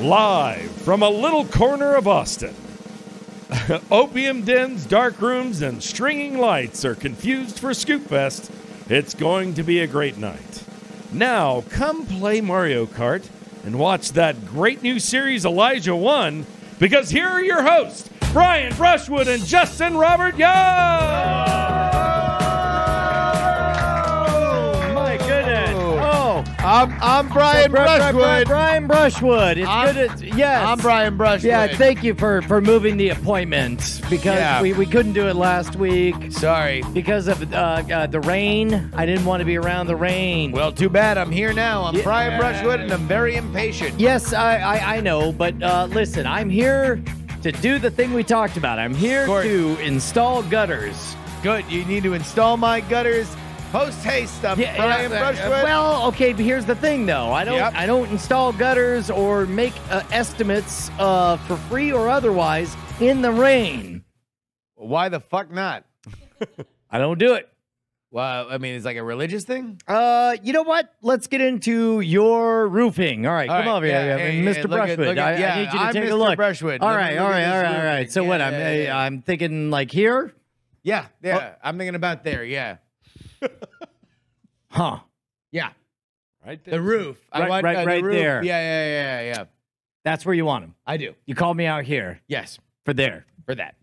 Live from a little corner of Austin. Opium dens, dark rooms, and stringing lights are confused for Scoopfest. It's going to be a great night. Now, come play Mario Kart and watch that great new series Elijah One, because here are your hosts, Brian Brushwood and Justin Robert Young. I'm, I'm Brian Bri- Bri- Bri- Brushwood. Brian Brushwood. It's I'm- good. To, yes, I'm Brian Brushwood. Yeah, thank you for for moving the appointment because Yeah. we, we couldn't do it last week Sorry. because of uh, uh, the rain. I didn't want to be around the rain. Well, too bad. I'm here now. I'm Yeah. Brian Brushwood, and I'm very impatient. yes, I I, I know, but uh, listen, I'm here to do the thing we talked about. I'm here to install gutters. Good. You need to install my gutters post haste. I'm Yeah, Brian yeah, uh, Brushwood. Well, okay, but here's the thing, though. I don't, Yep. I don't install gutters or make uh, estimates uh, for free or otherwise in the rain. Why the fuck not? I don't do it. Well, I mean, it's like a religious thing. Uh, you know what? Let's get into your roofing. All right, All come right, over here, yeah, yeah, hey, Mr. hey, Brushwood. at- at- I, I need you to I'm take Mr. a look. Brushwood. All right, look all right, all right, all right. So Yeah, what? I'm, yeah, yeah. I'm thinking like here, Yeah, yeah. Oh. I'm thinking about there. Yeah, huh? yeah. Right The roof. I Right- want, right- uh, the right roof. there. Yeah, yeah, yeah, yeah, yeah. That's where you want them. I do. You called me out here Yes, for there. for that.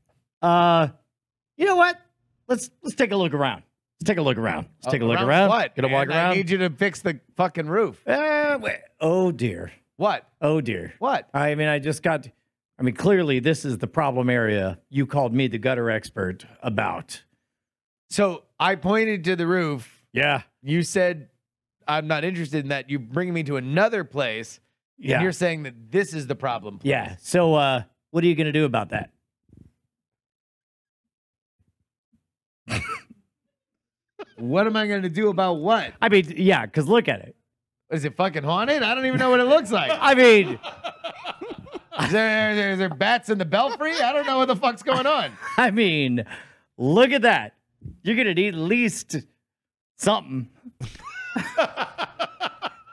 Uh, you know what? Let's let's take a look around. Let's take a look around. Let's take a look Around around. What? Gonna walk around. I need you to fix the fucking roof. Uh, wait. Oh dear. What? Oh dear. What? I mean, I just got. I mean, clearly this is the problem area you called me the gutter expert about. So I pointed to the roof. Yeah. You said I'm not interested in that. You bring me to another place. Yeah. And you're saying that this is the problem. place. yeah. So, uh, what are you gonna do about that? What am I going to do about what? I mean, yeah, because look at it. Is it fucking haunted? I don't even know what it looks like. I mean, Is there, is there, is there bats in the belfry? I don't know what the fuck's going on. I mean, look at that. You're gonna need at least something.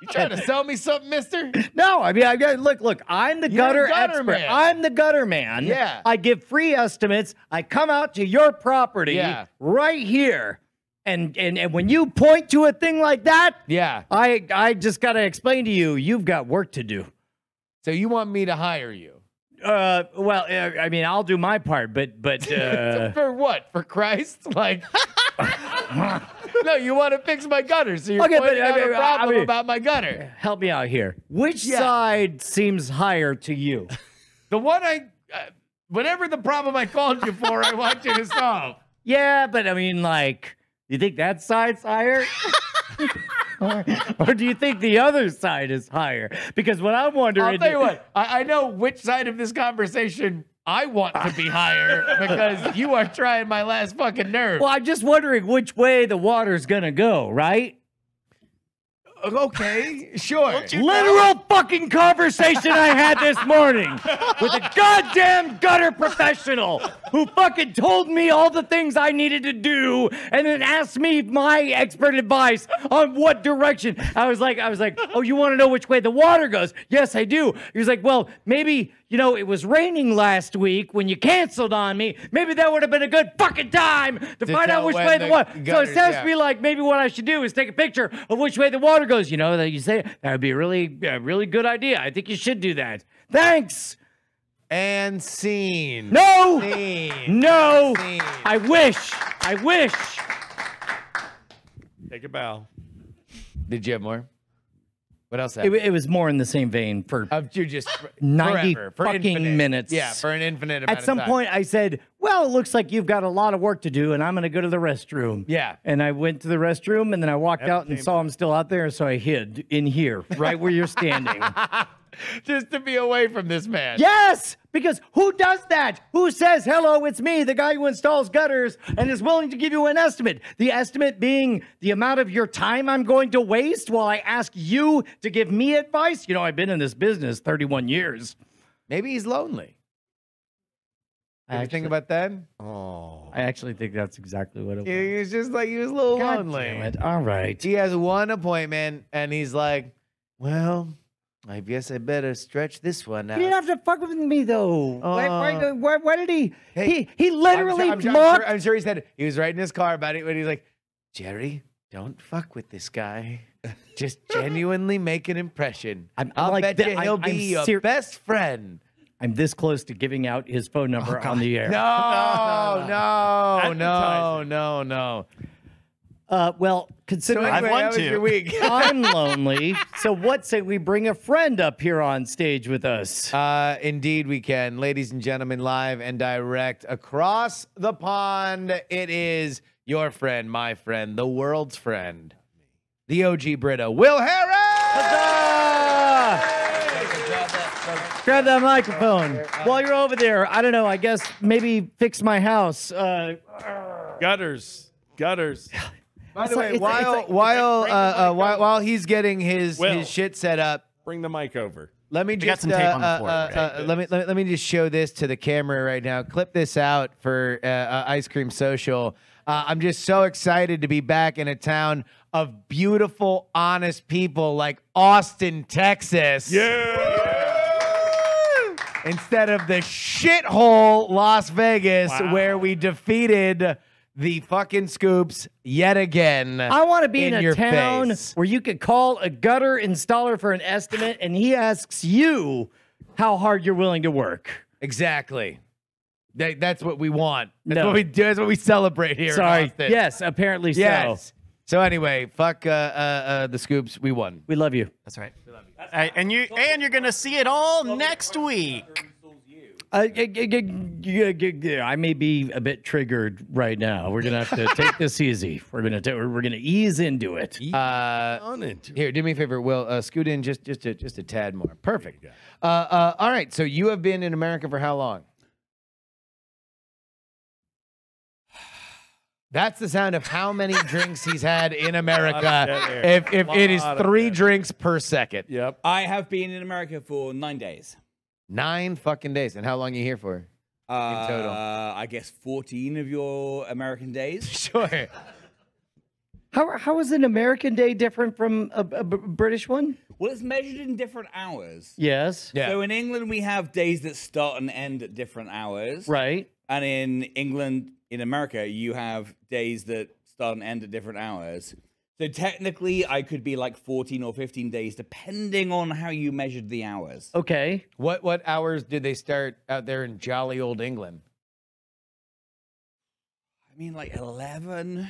You trying to sell me something, mister? No, I mean, I got look, look. I'm the gutter, gutter expert. man. I'm the gutter man. Yeah. I give free estimates. I come out to your property Yeah. right here, and and and when you point to a thing like that, Yeah. I I just gotta explain to you, you've got work to do. So you want me to hire you? Uh, well, uh, I mean, I'll do my part, but but uh, For what? For Christ? Like, no, you want to fix my gutter, so you're Okay, but, pointing I out mean, a I problem mean- about my gutter. help me out here. Which Yeah. side seems higher to you? The one I, uh, whatever the problem I called you for, I want you to solve. Yeah, but I mean, like, you think that side's higher? Or, or do you think the other side is higher? Because what I'm wondering. I'll tell you what, I, I know which side of this conversation I want to be higher because you are trying my last fucking nerve. Well, I'm just wondering which way the water's gonna go, right? Okay, sure. Literal fucking conversation I had this morning with a goddamn gutter professional who fucking told me all the things I needed to do and then asked me my expert advice on what direction. I was like, I was like, oh, you want to know which way the water goes? Yes, I do. He was like, well, maybe, you know, it was raining last week when you canceled on me. Maybe that would have been a good fucking time to, To find out which way the the water. So it sounds yeah. to me like maybe what I should do is take a picture of which way the water goes. You know that you say that would be a really, a really good idea. I think you should do that. Thanks. And scene. No, Scene. no. Scene. I wish. I wish. Take a bow. Did you have more? What else It, it was more in the same vein for. Of you just 90 forever, for fucking infinite. minutes. Yeah, for an infinite amount At some point, I said, "Well, it looks like you've got a lot of work to do, and I'm going to go to the restroom." Yeah. And I went to the restroom, and then I walked out and saw him still out there, so I hid in here, right where you're standing. just to be away from this man. Yes, because who does that? Who says, hello, it's me, the guy who installs gutters, and is willing to give you an estimate? The estimate being the amount of your time I'm going to waste while I ask you to give me advice? You know, I've been in this business 31 years. Maybe he's lonely. I actually, think about that? Oh. I actually think that's exactly what it was. He was just like he was a little God lonely. damn it. All right. He has one appointment and he's like, Well, I guess I better stretch this one out. You didn't have to fuck with me though. why, why, Uh, why, why did he? hey, he he literally I'm sure, I'm, sure, I'm, mocked. sure, I'm sure he said he was right in his car about it when he's like, Jerry, don't fuck with this guy. Just genuinely make an impression. I'm- I'll like bet that- you he'll I'm be your ser- best friend. I'm this close to giving out his phone number on the air. No, no, no, Advertising. no, no. Uh, well, So considering anyway, I've won two. your week? I'm lonely, so what say we bring a friend up here on stage with us? Uh, indeed, we can. Ladies and gentlemen, live and direct across the pond, it is your friend, my friend, the world's friend, the OG Britto, Wil Harris! Grab that microphone. While you're over there, I don't know. I guess maybe fix my house. Uh, Gutters. Gutters. By It's the like- way, it's- while it's like- while bring uh, the uh, while, over. while he's getting his Will. his shit set up, Bring the mic over. let me got just some tape uh, on the uh, floor, uh, right? uh, let me let, me- let me just show this to the camera right now. Clip this out for uh, uh, Ice Cream Social. Uh, I'm just so excited to be back in a town of beautiful, honest people like Austin, Texas. Instead of the shithole Las Vegas Wow. where we defeated the fucking scoops yet again. I want to be in, in a your town face. where you could call a gutter installer for an estimate, and he asks you how hard you're willing to work. Exactly. That- that's what we want. That's No. what we do. That's what we celebrate here. Sorry. Austin. Yes, apparently so. Yes. So anyway, fuck uh, uh, uh, the scoops. We won. We love you. That's right. Uh, and you and you're gonna see it all next week. Uh, I may be a bit triggered right now. We're gonna have to take this easy. We're gonna ta- we're gonna ease into it. Uh, On into here, do me a favor, Wil. Uh, scoot in just just a, just a tad more. Perfect. Uh, uh, all right. So you have been in America for how long? That's the sound of how many drinks he's had in America. If if it is three drinks per second, Yep. I have been in America for nine days. nine fucking days. And how long are you here for? Uh, total. I guess 14 of your American days. Sure. How how is an American day different from a, a B- British one? Well, it's measured in different hours. Yes. Yeah. So in England, we have days that start and end at different hours. Right. And in England, in America, you have days that start and end at different hours. So technically, I could be like 14 or 15 days, depending on how you measured the hours. Okay. What what hours did they start out there in jolly old England? I mean, like 11.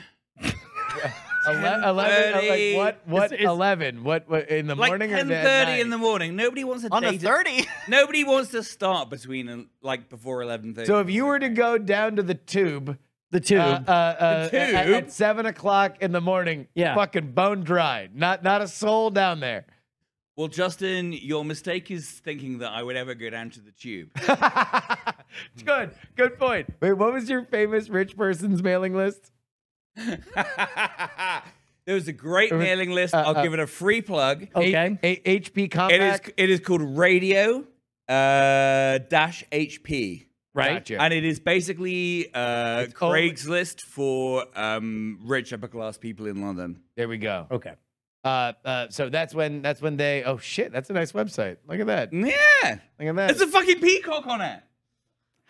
Ele- Eleven. uh, Like what? What? It's- it's- eleven? What? What in the Like morning or 10:30 at night? in the morning. Nobody wants a On day a to- thirty. Nobody wants to start between uh, like before 11:30. So if you were to go down to the tube, The tube. uh, uh, uh, The at- tube? At, seven o'clock in the morning, Yeah. fucking bone dry. Not not a soul down there. Well, Justin, your mistake is thinking that I would ever go down to the tube. good, good point. Wait, what was your famous rich person's mailing list? there was a great mailing list. uh, I'll uh, give it a free plug. okay. A- A- HP It is Compact. it is called Radio uh, Dash HP. right. Gotcha. And it is basically uh, Craigslist for um, rich upper class people in London. There we go. Okay. Uh, uh, so that's when that's when they. Oh shit, that's a nice website. Look at that. Yeah. Look at that. there's a fucking peacock on it.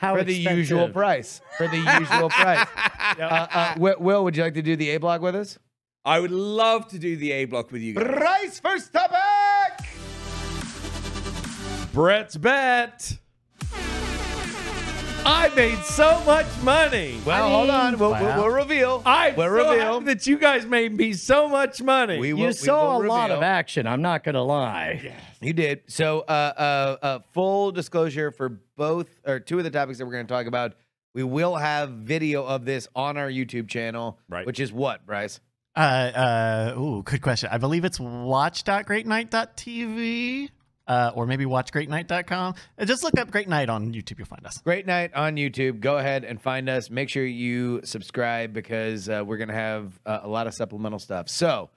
How for the usual price. For the usual price. Uh, uh, Wil, Wil, would you like to do the A block with us? I would love to do the A block with you guys. Rice first topic. Brett's bet. I made so much money. Well, hold on. We'll, we'll, we'll reveal. I'm we'll so reveal. happy that you guys made me so much money. We will, You we saw will a lot of action. I'm not gonna lie. Yes. You did. So, uh, uh, uh, full disclosure for both or two of the topics that we're going to talk about. We will have video of this on our YouTube channel, Right. Which is what, Bryce? Uh, uh, ooh, good question. I believe it's watch.greatnight.tv. Uh, or maybe watchgreatnight.com. Uh, Just look up Great Night on YouTube. You'll find us. Great night on YouTube. Go ahead and find us. Make sure you subscribe because uh, we're going to have uh, a lot of supplemental stuff. So,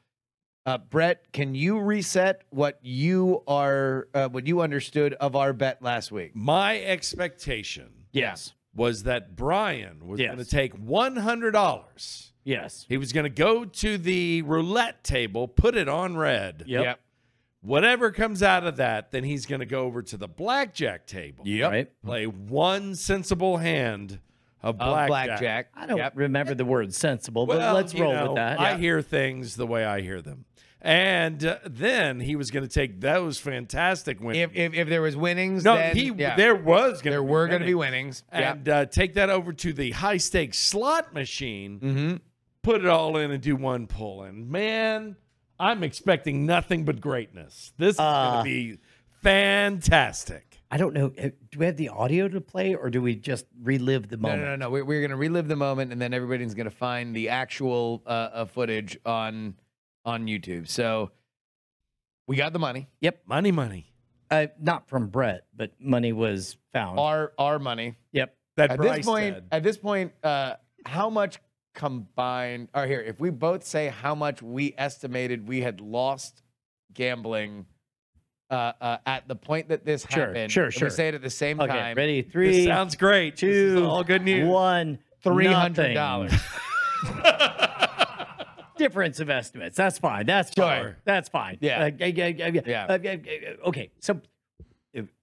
uh, Brett, can you reset what you are, uh, what you understood of our bet last week? My expectation Yes. was that Brian was Yes. going to take $100. Yes. He was going to go to the roulette table, put it on red, Yep. Whatever comes out of that, then he's going to go over to the blackjack table. Yep. Right? Play one sensible hand of Of blackjack. blackjack. I don't Yep. remember the word sensible, but let's roll know, with that. I hear things the way I hear them. And uh, then he was going to take those fantastic wins. If, if if there was winnings, no, then, he yeah. there was going there were going to be winnings. Yeah. and uh, take that over to the high stakes slot machine, Mm-hmm. put it all in, and do one pull. And man, I'm expecting nothing but greatness. This is Uh, going to be fantastic. I don't know. uh, Do we have the audio to play, or do we just relive the No, moment? no, no, no. We're, we're going to relive the moment, and then everybody's going to find the actual uh, uh, footage on on YouTube. So we got the money, Yep, Money, money. Uh, not from Brett, but money was found. our our money. yep. That At Bryce this point, said. at this point, uh, how much combined? Or here, if we both say how much we estimated we had lost gambling. Uh, uh, at the point that this Sure, happened, sure, sure. We say it at the same Okay. time. Ready? This Three, sounds great. This is two, all good news. one. Three hundred dollars. Difference of estimates. That's fine. That's Sure. fine. That's fine. Yeah. Uh, yeah, yeah, yeah, yeah. Yeah. Uh, Okay. So,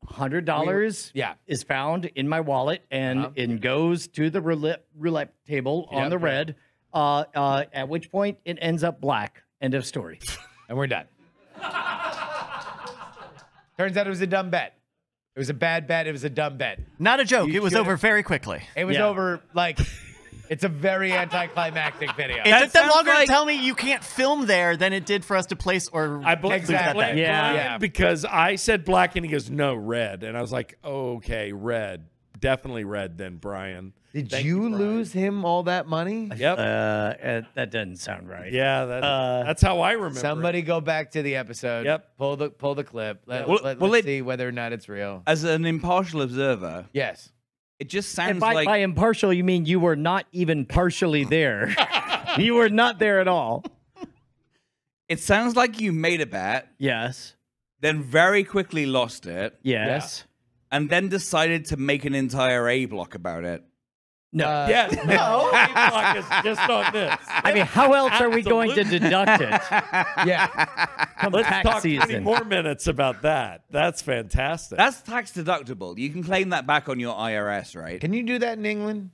hundred dollars yeah. is found in my wallet and Uh-huh. it goes to the roulette roulette table on Yep, the red. Uh, uh, at which point it ends up black. End of story. and we're done. Turns out it was a dumb bet. It was a bad bet. It was a dumb bet. Not a joke. You it was over very quickly. It was Yeah. over like it's a very anticlimactic video. It That took them longer like- to tell me you can't film there than it did for us to place or I believe Exactly. Black- Yeah. Yeah. because I said black and he goes no red, and I was like, okay, red, definitely red. Then Brian, Did Thank you, you, Brian. lose him all that money? yep, Uh, uh, that doesn't sound right. yeah, that, uh, that's how I remember. it. Somebody go back to the episode. Yep. Pull the pull the clip. Let, Well- let, well, us it- see whether or not it's real. As an impartial observer, Yes. It just And sounds by, like by impartial, you mean you were not even partially there. you were not there at all. it sounds like you made a bet, Yes. then very quickly lost it, Yes. and then decided to make an entire A block about it. No. Uh, Yes, no, block is just on this. I mean, how else are we going to deduct it? Yeah. Come Let's tax talk 20 season. more minutes about that. That's fantastic. That's tax deductible. You can claim that back on your IRS, right? Can you do that in England?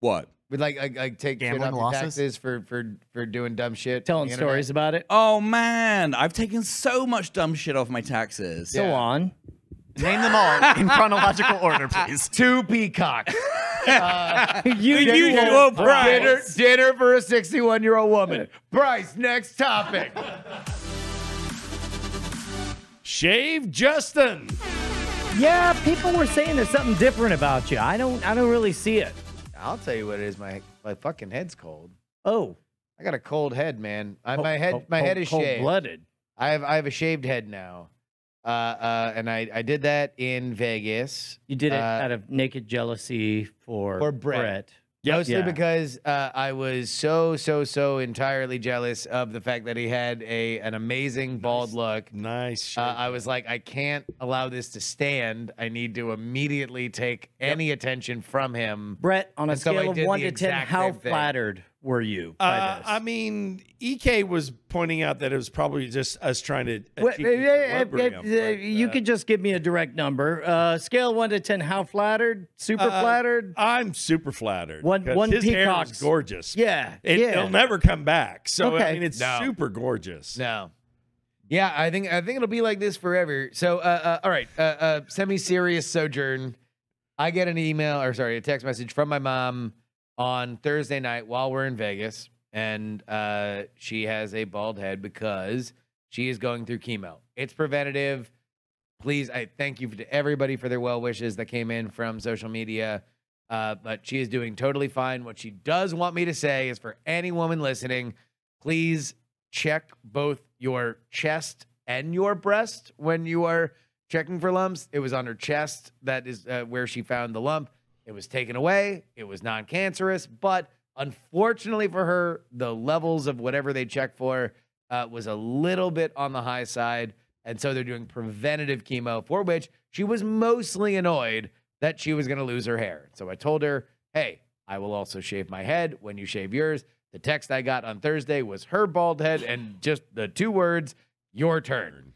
What? With like like, like take Gambling off losses? taxes for for for doing dumb shit. Telling stories about it. Oh man, I've taken so much dumb shit off my taxes. Go Yeah. on. Name them all in chronological order, please. Two peacocks. Uh, You usual price. dinner, dinner for a 61 year old woman. Bryce, next topic. Shave Justin. Yeah, people were saying there's something different about you. I don't. I don't really see it. I'll tell you what it is. My my fucking head's cold. Oh, I got a cold head, man. I, my head my head is cold shaved. blooded. I have I have a shaved head now. Uh, uh, and I, I did that in Vegas. You did it Uh, out of naked jealousy for For Brett. Brett. Mostly Yeah. because uh, I was so so so entirely jealous of the fact that he had a an amazing bald look. Nice. Uh, I was like, I can't allow this to stand. I need to immediately take any attention from him. Brett, on a And so scale of one to ten, how flattered were you by Uh, this? I mean, Ek was pointing out that it was probably just us trying to. Well, achieve uh, equilibrium, you could just give me a direct number. Uh, scale one to ten, how flattered? Super Uh, flattered? I'm super flattered. One- 'cause one his hair is gorgeous. yeah, It, yeah. It'll never come back. So I mean, it's No. super gorgeous. No. Yeah, I think I think it'll be like this forever. So, uh, uh, all right, uh, uh, semi-serious sojourn. I get an email or sorry, a text message from my mom on Thursday night while we're in Vegas, and uh, she has a bald head because she is going through chemo. It's preventative. Please, I thank you to everybody for their well wishes that came in from social media. Uh, but she is doing totally fine. What she does want me to say is for any woman listening, please check both your chest and your breast when you are checking for lumps. It was on her chest. That is uh, where she found the lump. It was taken away. It was non cancerous. But unfortunately for her, the levels of whatever they checked for uh, was a little bit on the high side. And so they're doing preventative chemo, for which she was mostly annoyed that she was going to lose her hair. So I told her, hey, I will also shave my head when you shave yours. The text I got on Thursday was her bald head and just the two words, your turn.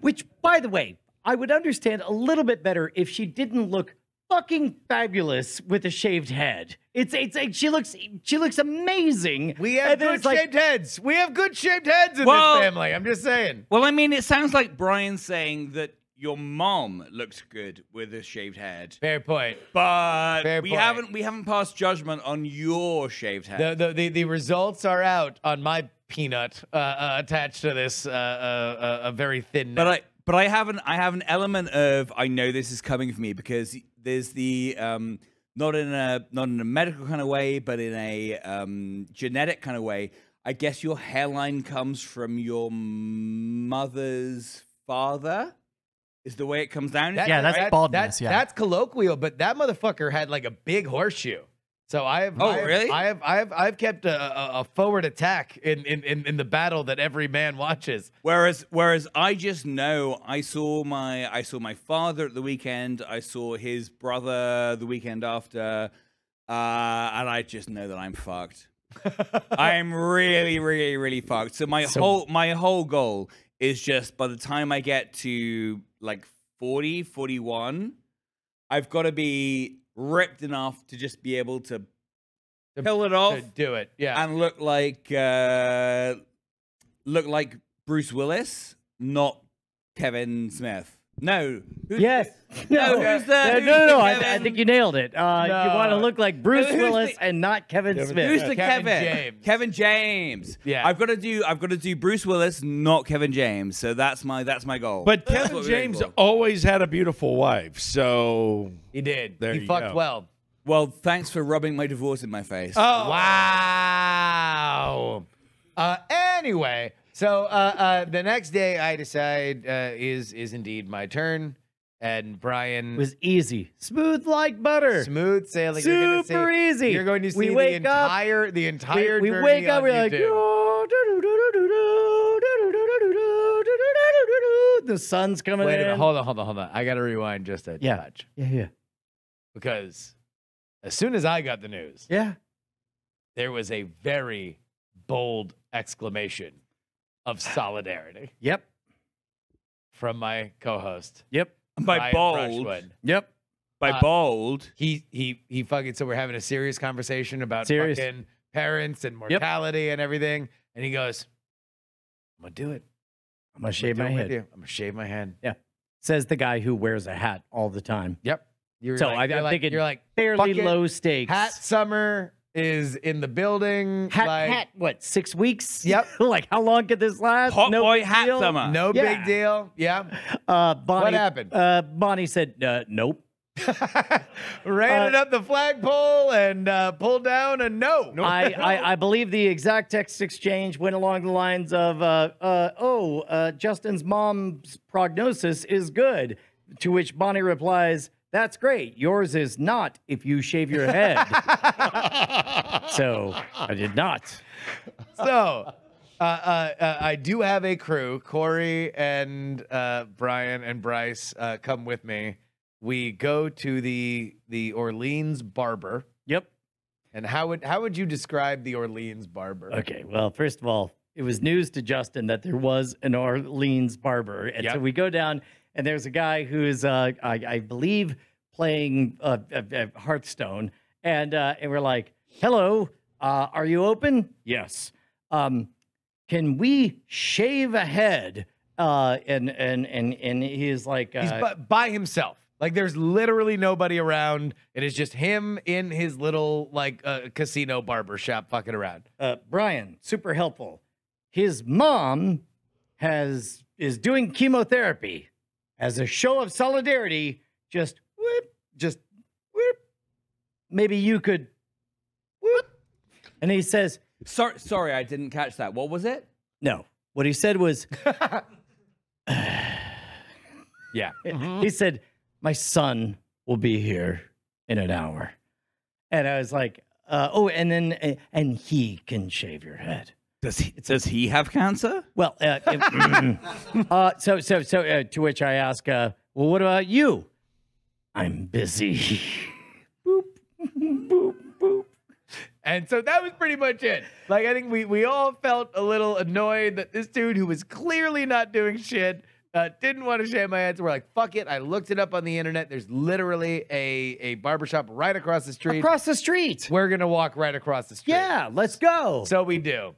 Which, by the way, I would understand a little bit better if she didn't look fucking fabulous with a shaved head. It's it's like she looks she looks amazing. We have good it's like, shaped heads. We have good shaped heads in Well- this family. I'm just saying. Well, I mean, it sounds like Brian saying that your mom looks good with a shaved head, Fair point. but Fair we point. haven't we haven't passed judgment on your shaved head. The, the the the results are out on my peanut uh, uh, attached to this uh, uh, uh, a very thin. But. I but I have an I have an element of I know this is coming for me because there's the um not in a not in a medical kind of way, but in a um genetic kind of way. I guess your hairline comes from your mother's father. Is the way it comes down? That- Yeah, that's that- baldness, That's, yeah. that's colloquial, but that motherfucker had like a big horseshoe. So I have. Oh, I have, really? I have. I have. I've kept a, a, forward attack in, in in in the battle that every man watches. Whereas, whereas I just know I saw my I saw my father at the weekend. I saw his brother the weekend after, uh, and I just know that I'm fucked. I'm really, really, really fucked. So my whole my whole goal is just by the time I get to like 40, 41, I've got to be ripped enough to just be able to To- peel it off do it, yeah. and look like uh, look like Bruce Willis, not Kevin Smith. No, who's- Yes. No, No, who's the- no, who's no, the no. I, I think you nailed it. Uh, You want to look like Bruce Who's the- Willis and not Kevin, Smith. Who's the Kevin Kevin? James. Kevin James. Yeah. I've got to do. I've got to do Bruce Willis, not Kevin James. So that's my that's my goal. But Kevin what we're aiming James always had a beautiful wife, so he did. There he you fucked go. well. Well, thanks for rubbing my divorce in my face. Oh. Wow. Uh, anyway, so uh, uh, the next day I decide uh, is is indeed my turn, and Brian It was easy, smooth like butter. smooth sailing. you're gonna see- Super easy. You're going to see We the wake up, entire the We, entire. we journey wake up, we're like, YouTube. the sun's coming Wait a in. minute, hold on, hold on, hold on. I got to rewind just a Yeah. touch Yeah, yeah, because as soon as I got the news, yeah. there was a very bold exclamation of solidarity Yep, from my co-host. yep, by Brian bold, Brushwood. yep. by Uh, bold. he he he fucking so we're having a serious conversation about Serious. fucking parents and mortality and everything and he goes i'm gonna do it I'm gonna I'm shave gonna my do it with head. you. i'm gonna shave my head Yeah. Says the guy who wears a hat all the time. yep you're So like, I- you're I'm like, thinking you're like Fairly low stakes. hat summer is in the building hat, like hat. What? Six weeks? Yep. like how long could this last? Hot no boy big hat deal? summer. no Yeah. big deal yeah Uh, Bonnie. happened? Uh, Bonnie said, uh, "Nope." ran Uh, it up the flagpole and uh, pulled down a no, I, I, I believe the exact text exchange went along the lines of, uh, uh, "Oh, uh, Justin's mom's prognosis is good." To which Bonnie replies, "That's great. Yours is not. If you shave your head." so I did not. so uh, uh, uh, I do have a crew. Corey and uh, Brian and Bryce uh, come with me. We go to the the Orleans barber. Yep. And how would how would you describe the Orleans barber? Okay. Well, first of all, it was news to Justin that there was an Orleans barber, and so we go down, and there's a guy who's, uh, I, I believe, playing uh, uh, uh, Hearthstone, and uh, and we're like, "Hello, uh, are you open?" Yes. Um, can we shave a head? Uh, and and and and he's like, uh, He's by, by himself. Like there's literally nobody around. It is just him in his little like uh, casino barber shop fucking around. uh, Brian, super helpful. His mom has is doing chemotherapy as a show of solidarity. Just whoop, just whoop. Maybe you could whoop. And he says, Sorry, sorry, I didn't catch that. What was it? no. What he said was, Yeah. he said, my son will be here in an hour. And I was like, uh, oh, and then, and he can shave your head. Does he does he have cancer? Well, uh, it- uh, so so so uh, to which I ask, uh, well, what about you? I'm busy. boop, boop, boop. And so that was pretty much it. Like I think we we all felt a little annoyed that this dude who was clearly not doing shit Uh, didn't want to shave my head, so we're like, fuck it. I looked it up on the internet. There's literally a a barbershop right across the street. Across the street. we're gonna walk right across the street. Yeah, let's go. So we do.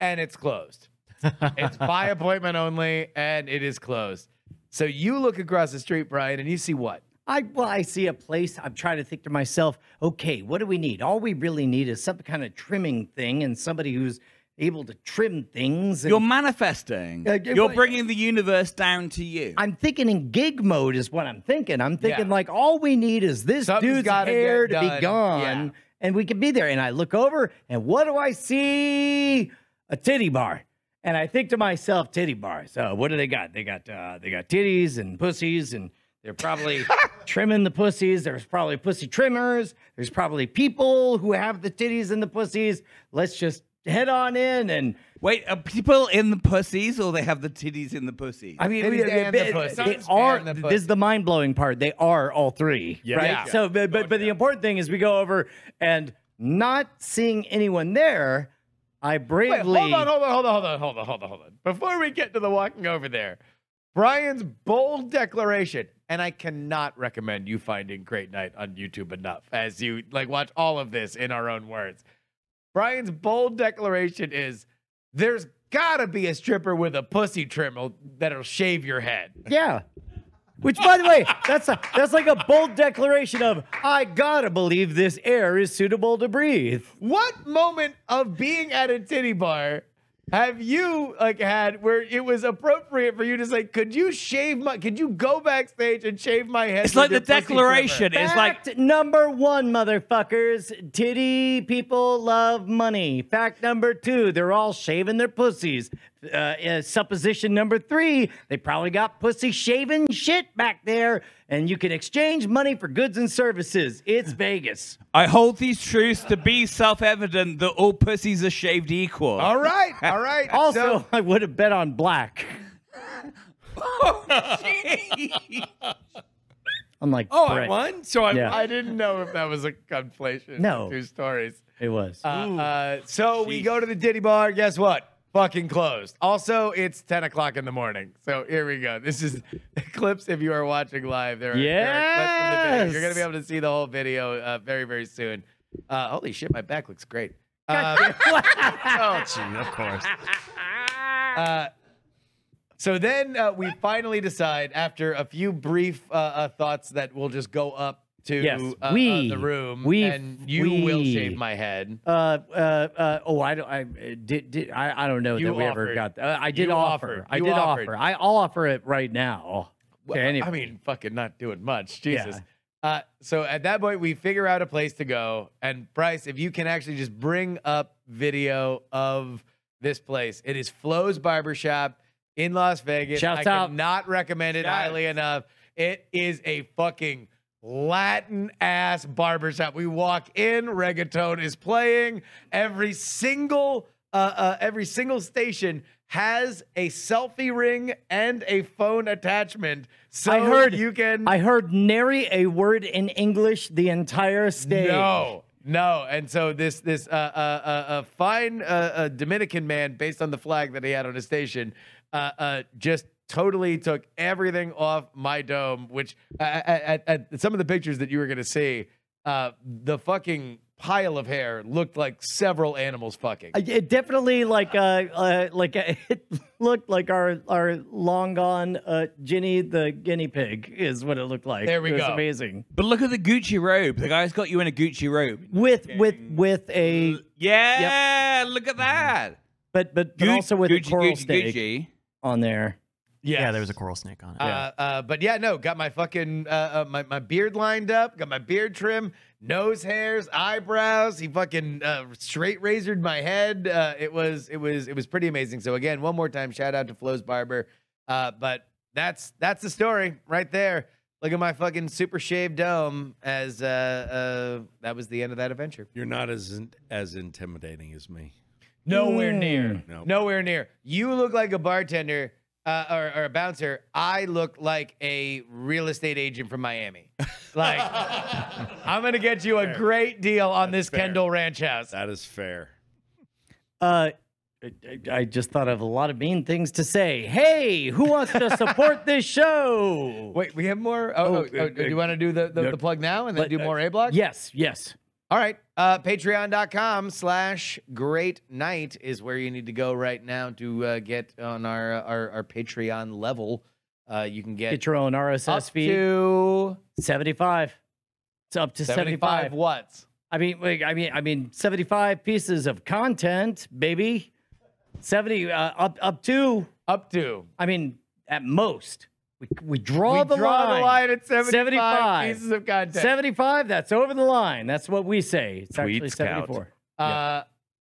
And it's closed. it's by appointment only, and it is closed. So you look across the street, Brian, and you see what? I well, I see a place. I'm trying to think to myself, okay, what do we need? All we really need is some kind of trimming thing and somebody who's able to trim things. and- You're manifesting. Uh, You're but- bringing the universe down to you. I'm thinking in gig mode is what I'm thinking. I'm thinking Yeah. like all we need is this Something's dude's gotta hair to be gone, Yeah. and we can be there. And I look over, and what do I see? A titty bar. And I think to myself, titty bars. So what do they got? They got uh, they got titties and pussies, and they're probably trimming the pussies. There's probably pussy trimmers. There's probably people who have the titties and the pussies. Let's just head on in and Wait, are people in the pussies or they have the titties in the pussies? I mean, Titties we- and they, the pussy. they And are. the This is the mind blowing part. They are all three, Yeah. right? Yeah. So, but but, but the important thing is we go over and not seeing anyone there. I bravely. Wait, hold on, hold on, hold on, hold on, hold on, hold on, hold on. Before we get to the walking over there, Brian's bold declaration, and I cannot recommend you finding Great Night on YouTube enough as you like watch all of this in our own words. Brian's bold declaration is there's gotta be a stripper with a pussy trim that'll shave your head. Yeah. Which, by the way, that's a, that's like a bold declaration of I gotta believe this air is suitable to breathe. What moment of being at a titty bar have you like had where it was appropriate for you to say, "Could you shave my? Could you go backstage and shave my head?" it's like the your pussy declaration. It's like number one, motherfuckers. Titty people love money. Fact number two, they're all shaving their pussies. Uh, uh, supposition number three, they probably got pussy shaving shit back there, and you can exchange money for goods and services. It's Vegas. I hold these truths to be self-evident that all pussies are shaved equal. All right, all right. Also, So- I would have bet on black. I'm like, Oh, I won. So I Yeah. I didn't know if that was a conflation. No. two stories. It was. Uh, uh, so we go to the titty bar. Guess what? Fucking closed. Also, it's 10 o'clock in the morning. So here we go. This is clips if you are watching live. There are, there are clips from the. You're going to be able to see the whole video uh, very, very soon. Uh, holy shit, my back looks great. Uh, Oh, gee, of course. uh, so then uh, we finally decide, after a few brief uh, uh, thoughts, that we'll just go up to Yes, uh, uh, we- the room we- and you will shave my head. Uh, uh, uh, oh, I don't, I uh, did, did I, I don't know You that we ever got that. Uh, I did You offer. offered. I did offered. offer. I, I'll offer it right now. Well. I mean, fucking not doing much. Jesus. Yeah. Uh, so at that point, we figure out a place to go. And Bryce, if you can actually just bring up video of this place, it is Flo's Barbershop in Las Vegas. Shouts I out. cannot recommend it highly enough. It is a fucking Latin ass barbershop. We walk in, reggaeton is playing. Every single uh, uh, every single station has a selfie ring and a phone attachment. So I heard you can I heard nary a word in English the entire stage. no, no, and so this this uh, uh, uh, uh, fine uh, uh, Dominican man, based on the flag that he had on his station, uh, uh, just totally took everything off my dome. Which uh, at, at, at some of the pictures that you were gonna see, uh, the fucking pile of hair looked like several animals fucking. It definitely like uh, uh like uh, it looked like our our long gone uh Ginny the guinea pig is what it looked like. There we it was go. Amazing. But look at the Gucci robe. The guy's got you in a Gucci robe. With with with a Yeah, look at that. but but, but Gucci- also with Gucci, a coral Gucci, snake Gucci. on there. Yeah, there was a coral snake on it. Uh, uh, but yeah, no, got my fucking uh, uh, my my beard lined up, got my beard trim, nose hairs, eyebrows. He fucking uh, straight razored my head. Uh, it was it was it was pretty amazing. So again, one more time, shout out to Flo's barber. Uh, but that's that's the story right there. Look at my fucking super shaved dome. As uh, uh, that was the end of that adventure. You're not as as intimidating as me. Nowhere near. Nope. Nowhere near. You look like a bartender uh, or, or a bouncer. I look like a real estate agent from Miami. Like, I'm going to get you a great deal on this fair. Kendall Ranch house. That is fair. Uh I- I just thought of a lot of mean things to say. Hey, who wants to support this show? Wait, we have more. Oh, Oh, oh, oh, uh, do you want to do the, the, no. the plug now and then Let- do uh, more A block? Yes, yes. All right. Uh, Patreon.com slash great night is where you need to go right now to uh, get on our, our, our Patreon level. Uh, you can get Get your own RSS up feed. to 75. It's up to 75 75. watts. I mean, wait, I mean, I mean, 75 pieces of content, baby. 70 uh, up up to. Up to. I mean, at most, we we draw we the draw line. the line at 75, 75. pieces of content. 75. That's over the line. That's what we say. It's actually Tweets count. 74. Uh,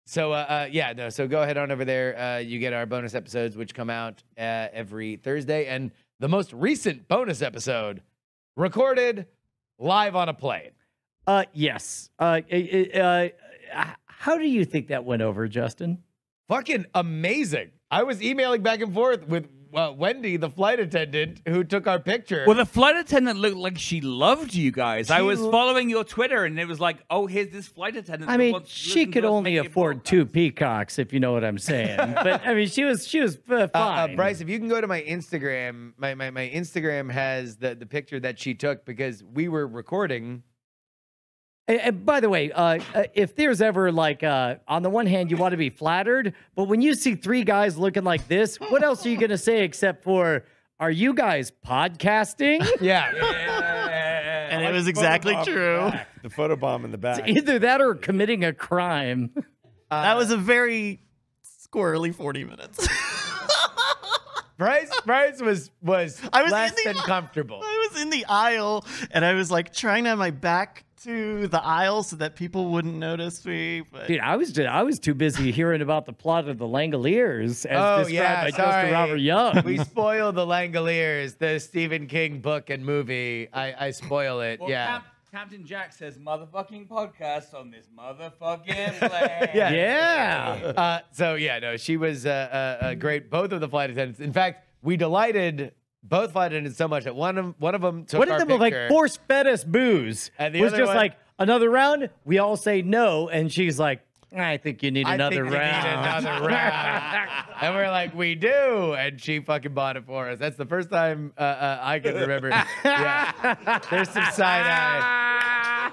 so uh, uh, yeah, no. So go ahead on over there. Uh, you get our bonus episodes, which come out uh, every Thursday, and the most recent bonus episode recorded live on a plane. Uh, yes. Uh, uh, uh, how do you think that went over, Justin? Fucking amazing. I was emailing back and forth with uh, Wendy, the flight attendant, who took our picture. Well, the flight attendant looked like she loved you guys. I was following your Twitter, and it was like, "Oh, here's this flight attendant." I mean, she could only afford two peacocks, if you know what I'm saying. but I mean, she was she was uh, Uh, fine. uh, Bryce, if you can go to my Instagram, my, my, my Instagram has the, the picture that she took because we were recording. And, and by the way, uh, uh, if there's ever like, uh, on the one hand, you want to be flattered, but when you see three guys looking like this, what else are you going to say except for, are you guys podcasting? Yeah. and it was exactly Photobomb in the true. back. The photobomb in the back. Either that or committing a crime. that was a very squirrely 40 minutes. Bryce, Bryce was was I was less in the- than comfortable. I was in the aisle and I was like trying to have my back to the aisle so that people wouldn't notice me. But Dude, I was just, I was too busy hearing about the plot of the Langoliers as Oh, described yeah, by sorry. Justin Robert Young. we spoil the Langoliers, the Stephen King book and movie. I, I spoil it. Well, yeah. Cap- Captain Jack says motherfucking podcast on this motherfucking plane. Yeah. yeah. Uh, so yeah, no, she was uh, uh, uh, great. Both of the flight attendants. In fact, we delighted both flight attendants so much that one of one of them took One our of them picture. like force fed us booze. And the was other just one- like another round. We all say no, and she's like, I think you need I another think we need round. another round. and we're like, we do. And she fucking bought it for us. That's the first time uh, uh, I can remember. yeah. There's some side eye.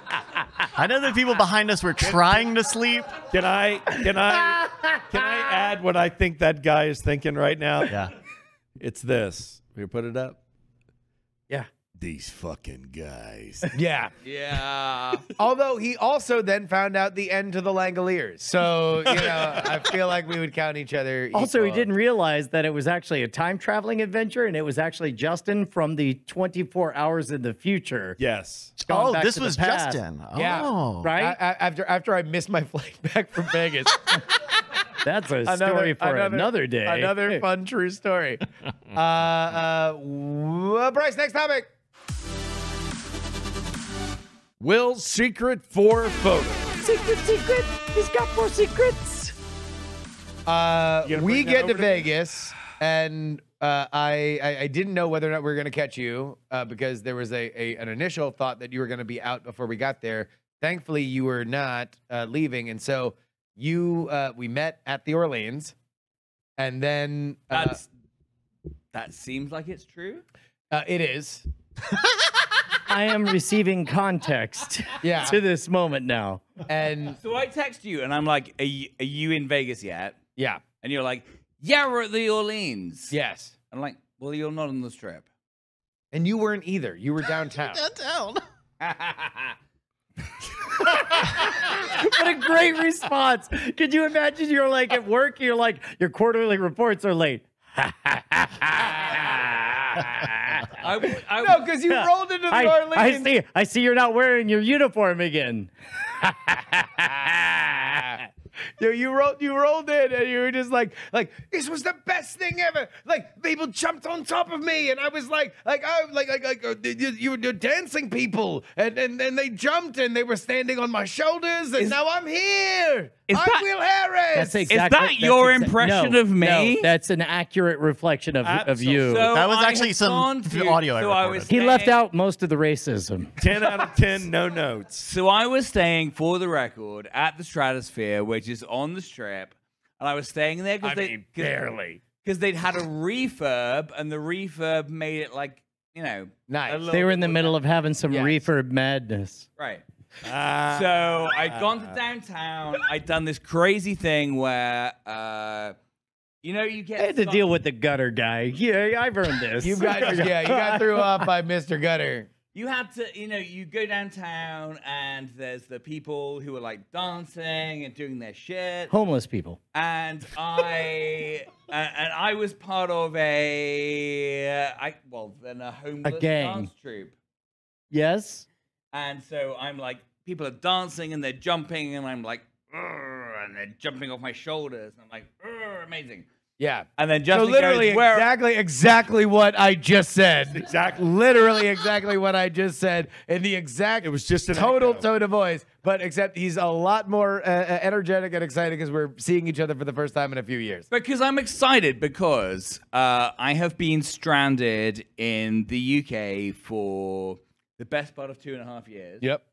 I know that people behind us were trying to sleep. Can I can I can I add what I think that guy is thinking right now? Yeah. It's this. We put it up. Yeah. These fucking guys. Yeah. Yeah. Although he also then found out the end to the Langoliers. So, you know, I feel like we would count each other. Also, he didn't realize that it was actually a time traveling adventure, and it was actually Justin from the 24 hours in the future. Yes. Oh, this was past. Justin. Yeah. Oh. Right? I- I- after after I missed my flight back from Vegas. That's a story for another, day. Another fun true story. uh, uh, Bryce, next topic. Wil's secret for photo. secret, secret. He's got four secrets. Uh, we get to over to me? Vegas, and uh, I, I I didn't know whether or not we were going to catch you uh, because there was a, a an initial thought that you were going to be out before we got there. Thankfully, you were not uh, leaving, and so you uh, we met at the Orleans, and then uh, That's that seems like it's true. uh, it is I am receiving context yeah, to this moment now. and So I text you and I'm like, "Are you, are you in Vegas yet?" yeah, And you're like, "Yeah, we're at the Orleans." yes, I'm like, "Well, you're not on the strip." and you weren't either. You were downtown. Downtown. What a great response. Could you imagine you're like at work, you're like, your quarterly reports are late. I, w- I no, because you rolled into the I, Orleans. I see I see you're not wearing your uniform again. Yo, you rolled you rolled in and you were just like like this was the best thing ever. Like people jumped on top of me and I was like like oh like like like uh, you, you were dancing people and and and they jumped and they were standing on my shoulders and Is- now I'm here. Is I'm that- Wil Harris. That's exactly that that's your exa- impression no, of me? No, that's an accurate reflection of, of you. So That was actually some gone audio so I recorded. was he left out most of the racism. 10 out of 10, no notes. So I was staying for the record at the Stratosphere, which is on the strip, and I was staying there because they mean, barely. because they'd had a refurb, and the refurb made it like you know Nice. They were in the middle of having some Yes. refurb madness. right. Ah. So I'd gone to downtown. I'd done this crazy thing where, uh, you know, you get I had to some- deal with the gutter guy. Yeah, I've earned this. You got yeah, you got threw off by Mr. Gutter. You had to, you know, you go downtown and there's the people who are like dancing and doing their shit, homeless people. and I and, and I was part of a, uh, I well then a homeless gang. dance troupe, Yes. And so I'm like, people are dancing and they're jumping, and I'm like, and they're jumping off my shoulders, and I'm like, amazing. Yeah. And then So literally goes, where, exactly exactly what I just said. Exactly. Literally exactly what I just said in the exact It was just a total echo. tone of voice, but except he's a lot more uh, uh, energetic and excited because we're seeing each other for the first time in a few years. Because I'm excited because uh, I have been stranded in the UK for the best part of two and a half years. Yep.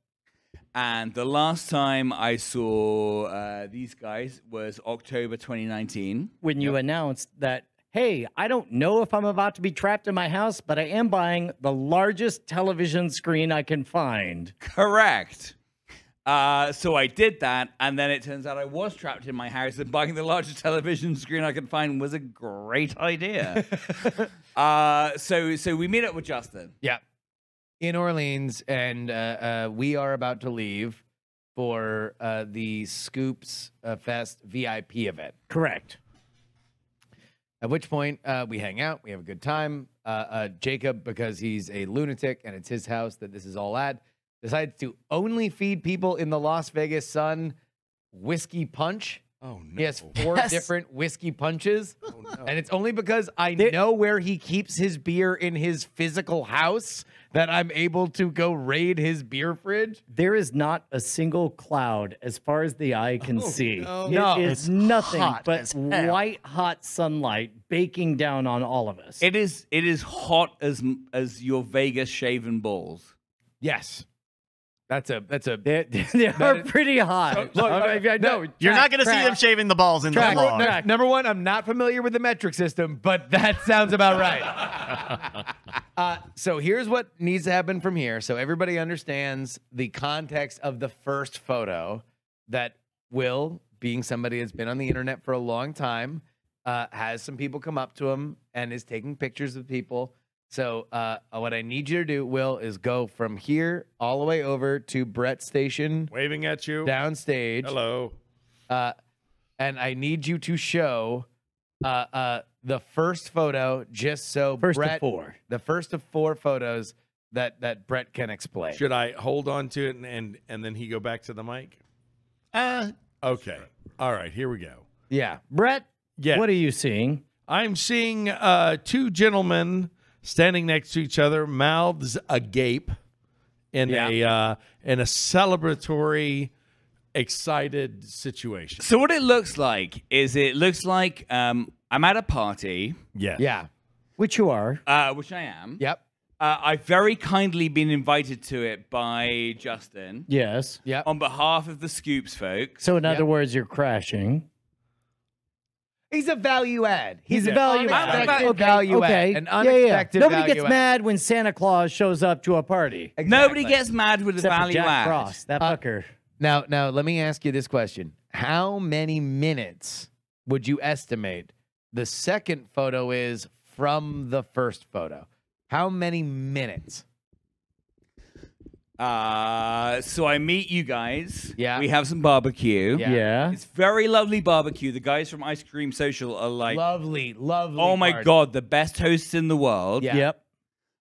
And the last time I saw uh, these guys was October 2019. When you announced that, hey, I don't know if I'm about to be trapped in my house, but I am buying the largest television screen I can find. Correct. Uh, so I did that, and then it turns out I was trapped in my house, and buying the largest television screen I could find was a great idea. uh, so, so we meet up with Justin. Yeah. In Orleans, and uh, uh, we are about to leave for uh, the Scoops uh, Fest VIP event. Correct. At which point uh, we hang out, we have a good time. Uh, uh, Jacob, because he's a lunatic and it's his house that this is all at, decides to only feed people in the Las Vegas Sun whiskey punch. Oh no. He has four Yes. different whiskey punches, oh, and it's only because I There- know where he keeps his beer in his physical house that I'm able to go raid his beer fridge. There is not a single cloud as far as the eye can oh, see. no. It No. is It's nothing but white hot sunlight baking down on all of us. It is it is hot as as your Vegas shaven balls. Yes, that's a that's a They, they are is- pretty hot. look, I, I know. You're not going to see them shaving the balls in Track. the vlog. Track. Number one, I'm not familiar with the metric system, but that sounds about right. uh, so here's what needs to happen from here. So everybody understands the context of the first photo that Wil, being somebody that's been on the internet for a long time, uh, has some people come up to him and is taking pictures of people. So uh, what I need you to do, Wil, is go from here all the way over to Brett Station Waving at you. downstage. Hello. Uh, and I need you to show uh, uh, the first photo, just so First of Brett, four. the first of four photos that that Brett can explain. Should I hold on to it and, and and then he go back to the mic? Uh, Okay. All right. Here we go. Yeah, Brett, Yeah. what are you seeing? I'm seeing uh, two gentlemen standing next to each other, mouths agape, in a uh, in a celebratory, excited situation. So what it looks like is it looks like um, I'm at a party, Yeah. yeah, Which you are. uh, which I am. yep, Uh, I've very kindly been invited to it by Justin Yes. yep. on behalf of the Scoops folks. So in other Yep. words, you're crashing. He's a value add. He's a value add. unexpected Okay, value okay. add. An yeah, yeah. Nobody value gets add. mad when Santa Claus shows up to a party. Nobody gets mad with the Except for value Jack add. Frost, that Uh, fucker. Now, now, let me ask you this question: How many minutes would you estimate the second photo is from the first photo? How many minutes? Uh, so I meet you guys. Yeah. We have some barbecue. Yeah. Yeah. It's very lovely barbecue. The guys from Ice Cream Social are like, lovely, lovely. oh my party. god, the best hosts in the world. Yeah. Yep.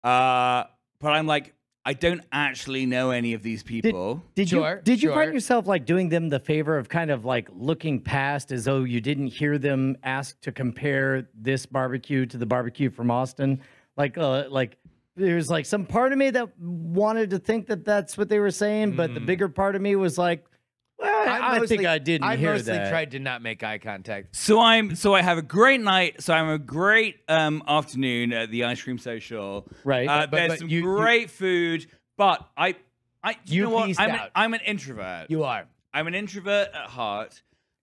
Uh, but I'm like, I don't actually know any of these people. Did Sure, you did you sure. find yourself like doing them the favor of kind of like looking past as though you didn't hear them ask to compare this barbecue to the barbecue from Austin? Like uh like there's like some part of me that wanted to think that that's what they were saying, but the bigger part of me was like, well, I, mostly- think I didn't I hear mostly that. tried to not make eye contact. So I'm so I have a great night. So I'm a great um, afternoon at the ice cream social. Right. Uh, But- there's but some you- you- great food, but I, I, you, You know what? I'm, an, out. I'm an introvert. You are. I'm an introvert at heart.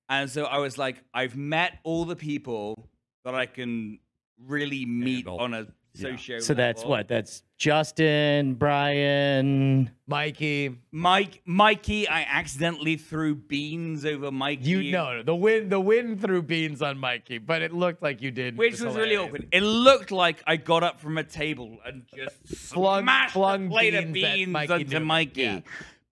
And so I was like, I've met all the people that I can really meet Handle. on a socio. So that's level. what? That's Justin, Brian. Mikey. Mike, Mikey. I accidentally threw beans over Mikey. You know the wind the wind threw beans on Mikey, but it looked like you did. Which was really awkward. It looked like I got up from a table and just Flung- smashed flung a plate of beans at beans Mikey onto Newman. Mikey. Yeah.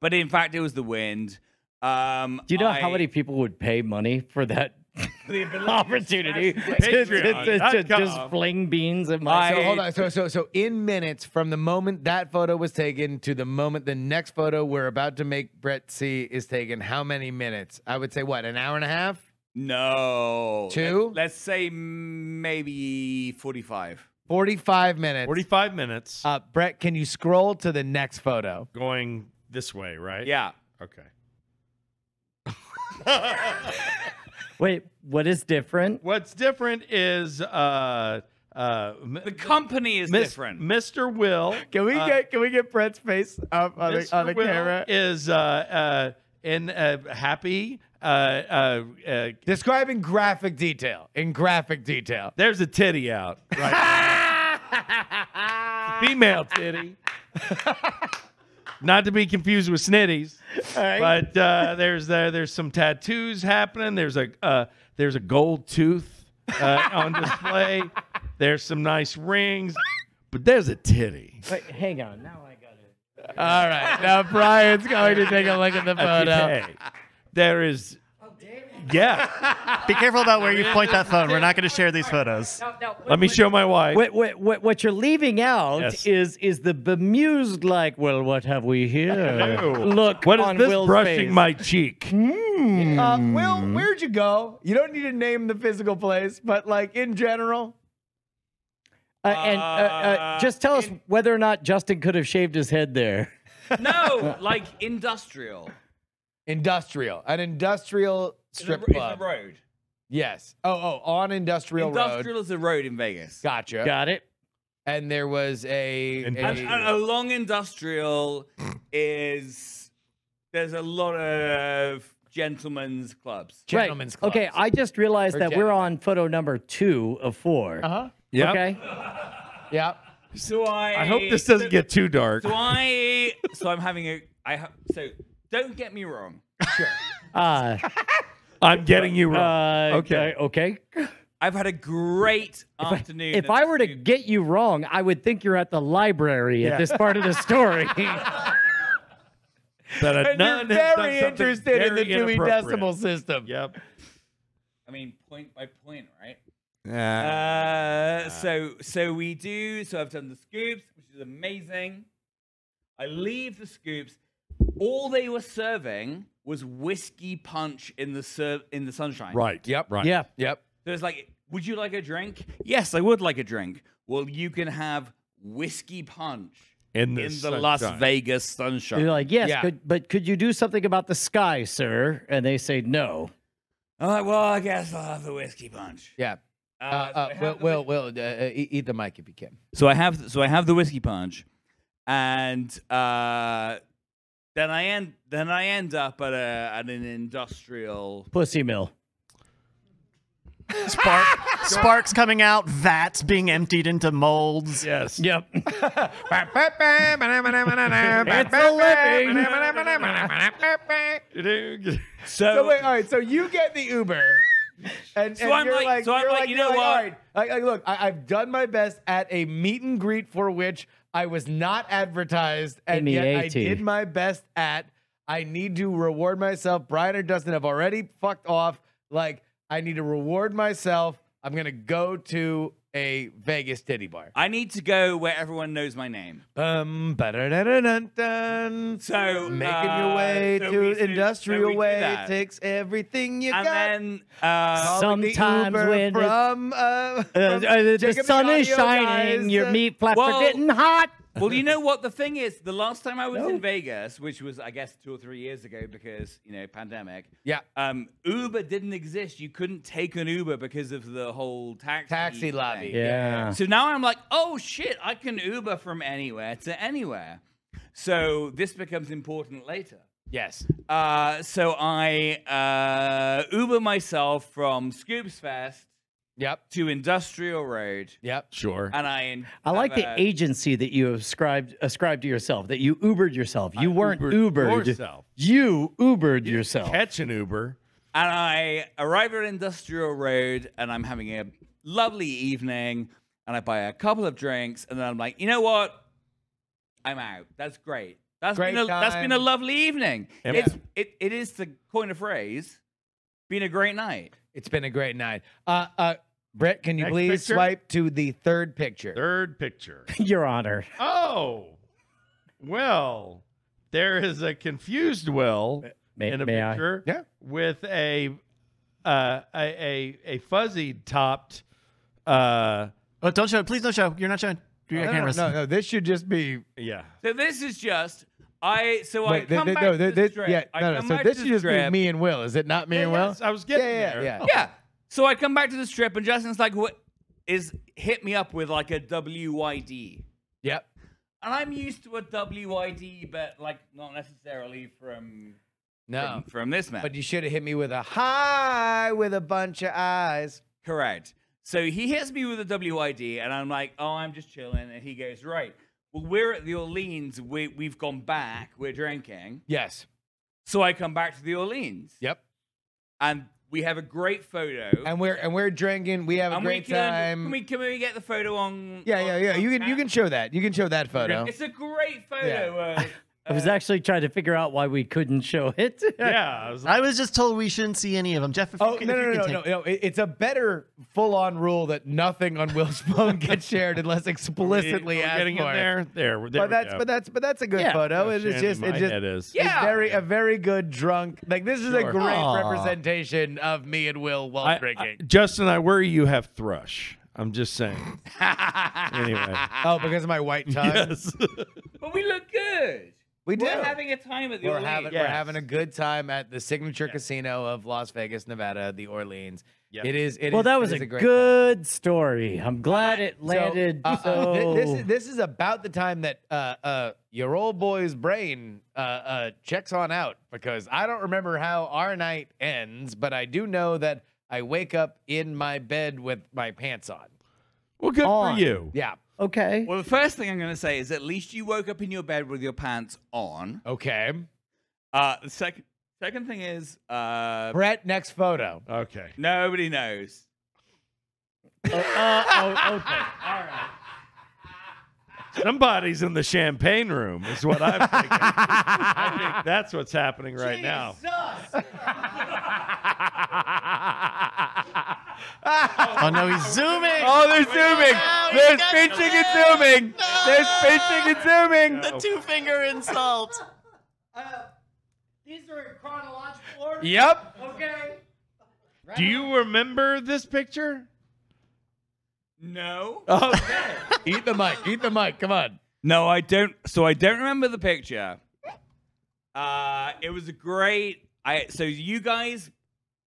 But in fact, it was the wind. Um, Do you know how many people would pay money for that opportunity to, to, Patreon. to- to just fling beans at my? So hold on. So so so in minutes from the moment that photo was taken to the moment the next photo we're about to make Brett see is taken, how many minutes? I would say what, an hour and a half? No. Two? Let, us say maybe 45. 45 minutes. 45 minutes Uh, Brett, can you scroll to the next photo? going this way, right? Yeah. Okay. Wait, what is different? What's different is uh uh The company is Mis- different. Mr. Wil. Can we uh, get can we get Brett's face up on the, on the Wil camera? is uh uh in uh, happy uh uh uh Describe graphic detail. In graphic detail. there's a titty out right female titty not to be confused with snitties but uh there's uh, there's some tattoos happening there's a uh there's a gold tooth uh, on display there's some nice rings but there's a titty Wait, hang on. Now I got it. All right. Now Brian's going to take a look at the photo. Okay. there is yeah Be careful about where you point that phone. We're not going to share these photos. let me show my wife What, what, what, what you're leaving out Yes. is is the bemused like, well, what have we here? Look what is on this Will's brushing face. my cheek Uh, Wil, where'd you go? You don't need to name the physical place, but like in general. Uh, and uh, uh, Uh, just tell us whether or not Justin could have shaved his head there. no, like industrial. Industrial. An industrial It's a, strip it's a club. road. Yes. Oh, oh, on Industrial, Road. Industrial is a road in Vegas. Gotcha. Got it? And there was a, And- a- And, and along industrial is there's a lot of gentlemen's clubs. gentleman's right. club. Okay, I just realized Or that we're on photo number two of four. Uh-huh. Yep. Okay. Yeah. So I I hope this doesn't get too dark. So I so I'm having a I ha- so don't get me wrong. Sure. Uh, I'm getting you wrong. uh, Okay. Okay. I've had a great afternoon. If I were to get you wrong, I would think you're at the library Yeah. at this part of the story. That a And nun you're has done very interested in the Dewey. Decimal System. Yep. I mean point by point, right? Uh, Uh, so so we do. So I've done the scoops, which is amazing. I leave the scoops. All they were serving was whiskey punch in the ser- in the sunshine. right. Yep. Right. yeah. Yep. There's like, would you like a drink? Yes, I would like a drink. Well, you can have whiskey punch In the, in the Las. Vegas sunshine. You're like, yes, Yeah. could, but could you do something about the sky, sir? And they say no. I'm like, well, I guess I'll have the whiskey punch. Yeah. Uh, Uh, so, I uh, have Wil, the Wil, uh, uh, eat, eat the mic if you can. so I have, so I have the whiskey punch, and uh, then I end, then I end up at a at an industrial. Pussy mill. Spark, sparks coming out, vats being emptied into molds. Yes. Yep. it's So, So wait, all right. So you get the Uber, and, So and I'm you're like- so I'm you're like, you know like, what? All right, like, like, look, I, I've done my best at a meet and greet for which I was not advertised, and yet I did my best at. I need to reward myself. Brian or Justin have already fucked off. Like I need to reward myself. I'm gonna go to a Vegas titty bar. I need to go where everyone knows my name. Um, ba-da-da-da-dun-dun. So making uh, your way so to we do- so industrial we do way that. takes everything you and got. then uh, Calling the Sometimes Uber when it- from, uh, Uh, from uh, the Jacob sun is Audio shining. guys, Your uh, meat flaps well- are getting hot. Well, you know what the thing is? The last time I was No. in Vegas, which was I guess two or three years ago, because you know pandemic. Yeah, Um, Uber didn't exist. You couldn't take an Uber because of the whole taxi taxi lobby. thing. Yeah. So now I'm like, oh shit, I can Uber from anywhere to anywhere. So this becomes important later. Yes. Uh, so I uh, Uber myself from Scoops Fest Yep. to Industrial Road, Yep. Sure. and I. I like the a- agency that you ascribed ascribed to yourself. That you Ubered yourself. You weren't Ubered Ubered. yourself. You Ubered yourself. Catch an Uber. And I arrive at Industrial Road and I'm having a lovely evening and I buy a couple of drinks and then I'm like, you know what? I'm out. That's great. That's Great been a, that's been a lovely evening. Yep. It's it, it is the coin of phrase. Been a great night. It's been a great night. Uh, uh, Brett, can you Next please picture? swipe to the third picture? Third picture. Your Honor. Oh, well, there is a confused Will May, in a may I? picture Yeah. with a uh, a, a a fuzzy topped. Uh, Oh, don't show. Please don't show. You're not showing. Your No, no, cameras. no, no, this should just be. yeah. So this is just I so I Wait, th- come th- back no, to th- the this- strip. yeah, I no, no. So this to should just be me and Wil. Is it not me and Wil? Yes, I was getting Yeah, yeah, there. yeah. Yeah. So I come back to the strip and Justin's like, what is hit me up with like a WYD. Yep. And I'm used to a WYD, but like not necessarily from No. from, from this man. But you should have hit me with a hi with a bunch of eyes. Correct. So he hits me with a WID, and I'm like, oh, I'm just chilling. And he goes, right. Well, we're at the Orleans. We, we've gone back. We're drinking. Yes. So I come back to the Orleans, Yep. and we have a great photo. And we're and we're drinking. We have a And great we can, time. Can we, can we get the photo on? yeah, on- yeah, yeah. You can you can show that. You can show that photo. It's a great photo. Yeah. of, I was uh, actually trying to figure out why we couldn't show it. Yeah. I was like, I was just told we shouldn't see any of them. Jeff, if Oh you can, no if no you no can no, take- no! It's a better full-on rule that nothing on Wil's phone gets shared unless explicitly we're asked getting for. in there. There. there But we that's go. but that's but that's a good Yeah. photo. Oh, It is just it just head is. Yeah. it's very a very good drunk. Like this is a great Aw. representation of me and Wil while I- I- drinking. Justin, I worry you have thrush. I'm just saying. anyway. oh, because of my white tongue. yes. but we look good. We do. We're having a time at the We're Orleans. having, we're having a good time at the signature casino of Las Vegas, Nevada, the Orleans. Yep. It is. It well, is- that was is a, great time. good story. I'm glad it So, landed. uh, So, uh, this is this is about the time that uh, uh, your old boy's brain uh, uh, checks on out because I don't remember how our night ends, but I do know that I wake up in my bed with my pants on. Well, good On. for you. Yeah. Okay. Well, the first thing I'm going to say is at least you woke up in your bed with your pants on. Okay. Uh, the second second thing is uh, Brett, next photo. Okay. nobody knows. Oh, uh, oh, okay. All right. Somebody's in the champagne room, is what I'm thinking. I think that's what's happening right now. Oh no, he's zooming. Oh, they're zooming. No, you There's pinching and zoom. They're pinching and zooming. the two finger insult. These are in chronological order. Yep. Okay. Do you remember this picture? No. Okay. Eat the mic. Eat the mic. Come on. No, I don't. So I don't remember the picture. Uh, it was a great. I so you guys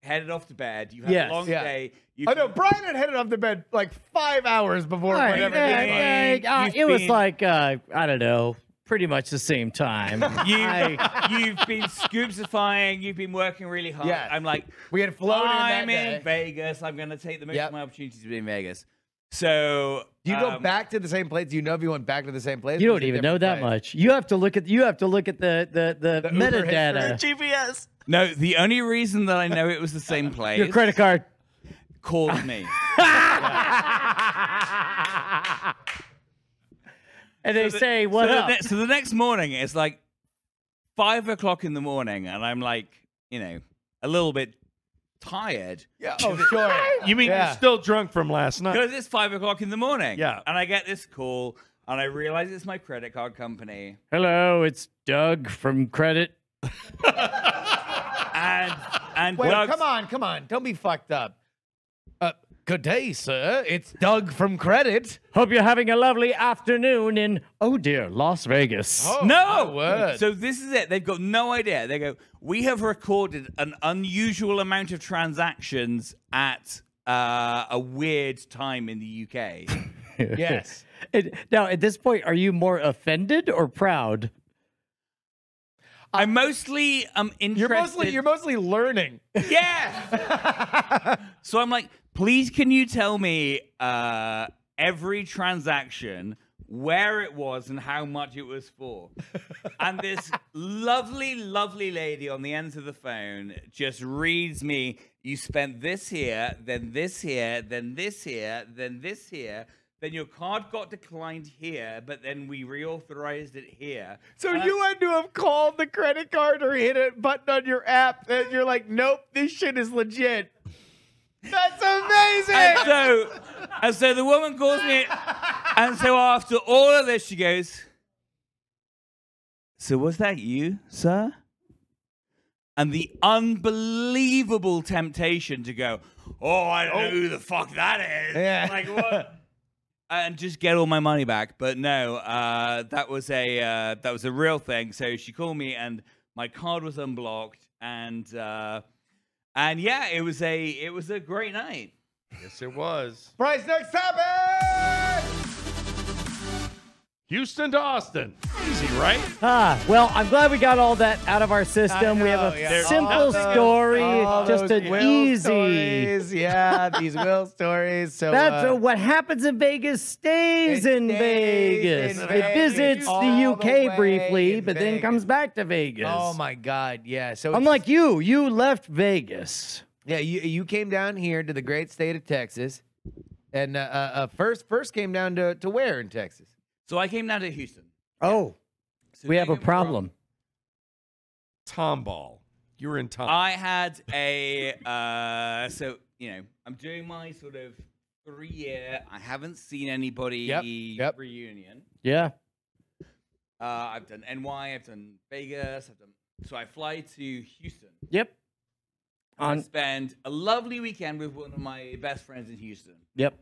headed off to bed. You had Yes. a long Yeah. day. You Oh no, Brian had headed off to bed like five hours before All right, whatever. yeah, this was. yeah, uh, You've it was been- like uh, I don't know, pretty much the same time. You, I- you've been scoopsifying. You've been working really hard. Yes. I'm like, We had flown I'm in in day. Vegas. I'm going to take the most Yep. of my opportunities to be in Vegas. So Do you go um, back to the same place? Do you know if you went back to the same place? you don't even know that place? much. You have to look at you have to look at the the the, The Uber metadata. GPS. No, the only reason that I know it was the same place. Your credit card. called me. And they So the- say, "What so up?" The so the next morning, it's like five o'clock in the morning, and I'm like, you know, a little bit tired Yeah. Oh, sure. You mean Yeah. you're still drunk from last night? because it's five o'clock in the morning. Yeah. and I get this call, and I realize it's my credit card company, Hello, it's Doug from Credit. And and Wait, Doug's- come on, come on. Don't be fucked up. Uh, good day, sir. It's Doug from Credit. Hope you're having a lovely afternoon in oh dear, Las Vegas. Oh, No. word. So this is it. They've got no idea. They go, we have recorded an unusual amount of transactions at uh, a weird time in the UK. yes. And now, at this point, are you more offended or proud? I'm mostly um interested. You're mostly you're mostly learning. Yeah. so I'm like, please, can you tell me uh, every transaction, where it was, and how much it was for? and this lovely, lovely lady on the end of the phone just reads me. You spent this here, then this here, then this here, then this here. Then your card got declined here, but then we reauthorized it here. So And I- you had to have called the credit card or hit a button on your app, and you're like, nope, this shit is legit. That's amazing. And so, and so the woman calls me, and so after all of this, she goes, "So was that you, sir?" And the unbelievable temptation to go, "Oh, I don't know oh. who the fuck that is." Yeah. Like what? And just get all my money back, but no, uh, that was a uh, that was a real thing. So she called me, and my card was unblocked, and uh, and yeah, it was a it was a great night. Yes, it was. Price next topic. Houston to Austin. Easy, right? Ah, well, I'm glad we got all that out of our system. we have a yeah. simple those- story, just an Will easy. stories. Yeah, these will stories. So That's uh, what happens in Vegas stays in stays Vegas. in it visits all the the UK way briefly, in but then comes back to Vegas. Oh my God, yeah. So it's- Unlike you, you left Vegas. yeah, you you came down here to the great state of Texas, and uh, uh, uh, first first came down to to where in Texas? So I came down to Houston. Oh, So we have a get me wrong, problem. Tomball. You were in Tom. I had a uh, so you know I'm doing my sort of three year. I haven't seen anybody Yep, yep. reunion. Yeah. Uh, I've done NY. I've done Vegas. I've done so I fly to Houston. Yep. and I spend a lovely weekend with one of my best friends in Houston. Yep.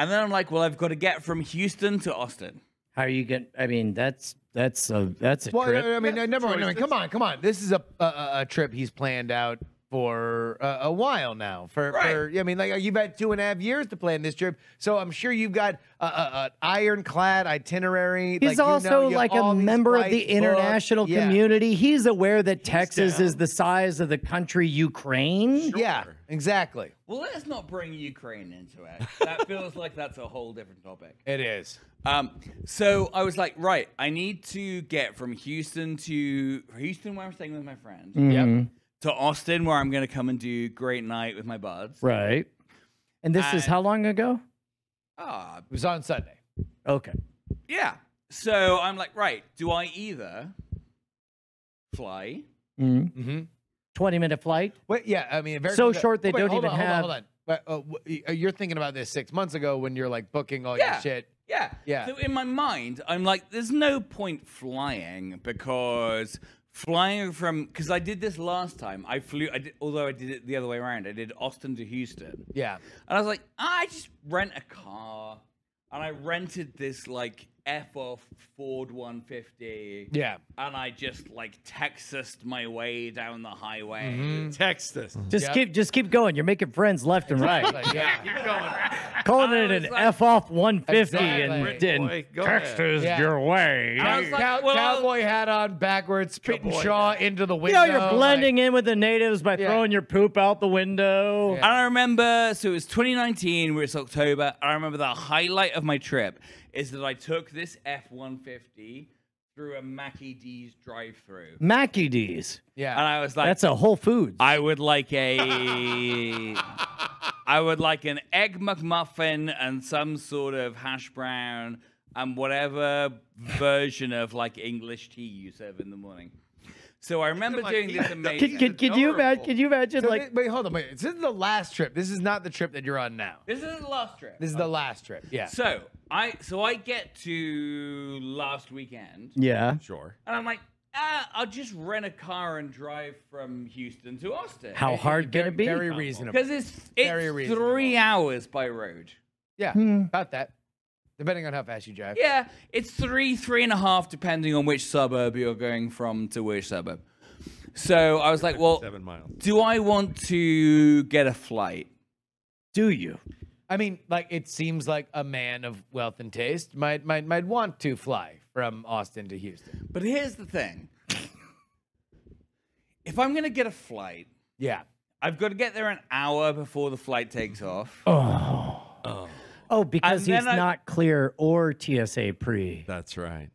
And then I'm like, well, I've got to get from Houston to Austin. How are you going? I mean, that's that's a that's a Well, trip. I mean, never mind. I mean, come on, come on. This is a a- a, a trip he's planned out for a, a while now. For, Right. for I mean, like you've had two and a half years to plan this trip, so I'm sure you've got a, a, a ironclad itinerary. He's like, also you have like a member of the flights booked. international Yeah. community. He's aware that Texas down. is the size of the country Ukraine. Yeah, exactly. Well, let's not bring Ukraine into it. That feels like that's a whole different topic. It is. Um, so I was like, right, I need to get from Houston to Houston, where I'm staying with my friend, Mhm. To Austin, where I'm going to come and do great night with my buds. Right. And this is And- how long ago? Ah, It was on Sunday. Okay. yeah. So I'm like, right, do I either fly? Mhm. Mm-hmm. 20 minute flight. Wait, yeah, I mean, very So good. short they Wait, don't hold even on, have- Hold on, hold on. But, uh, w- uh, you're thinking about this six months ago when you're like booking all Yeah. your shit. Yeah. Yeah. So in my mind, I'm like, there's no point flying because flying from because I did this last time. I flew. I did, although I did it the other way around. I did Austin to Houston, Yeah. and I was like, ah, I just rent a car, and I rented this like F off Ford 150. Yeah. And I just like Texased my way down the highway. Mm-hmm. Text us. Just Yep. keep just keep going. You're making friends left and right. Like, yeah. Calling I it an was like- F off 150 Exactly. and, Boy, and Texas ahead. your way. Like, Cow- well- cowboy hat on, backwards, spitting Cowboy Shaw into the window. You window. know, you're blending in with the natives by Yeah. throwing your poop out the window. And I remember, so it was 2019, where it's October. I remember the highlight of my trip is that I took this F 150 through a Mackie D's drive through. Mackie D's. Yeah. And I was like, That's a Whole Foods. I would like a. I would like an egg McMuffin and some sort of hash brown and whatever version of like English tea you serve in the morning. So I remember doing this amazing. can, can, can you imagine? Can you imagine So like wait, wait, hold on, wait. This is the last trip. This is not the trip that you're on now. This is the last trip. This is the last trip. Yeah. So I so I get to last weekend yeah? Sure. and I'm like, ah, I'll just rent a car and drive from Houston to Austin. How hard can it be? Very reasonable. Because it's Very it's reasonable. three hours by road. Yeah, Hmm. about that. Depending on how fast you drive. Yeah, it's three, three and a half, depending on which suburb you're going from to which suburb. So I was like, well, Seven miles. do I want to get a flight? Do you? I mean, like it seems like a man of wealth and taste might might might want to fly from Austin to Houston. But here's the thing. if I'm gonna get a flight, Yeah. I've got to get there an hour before the flight takes off. Oh, oh, oh because And he's then I- not clear or TSA pre. That's right.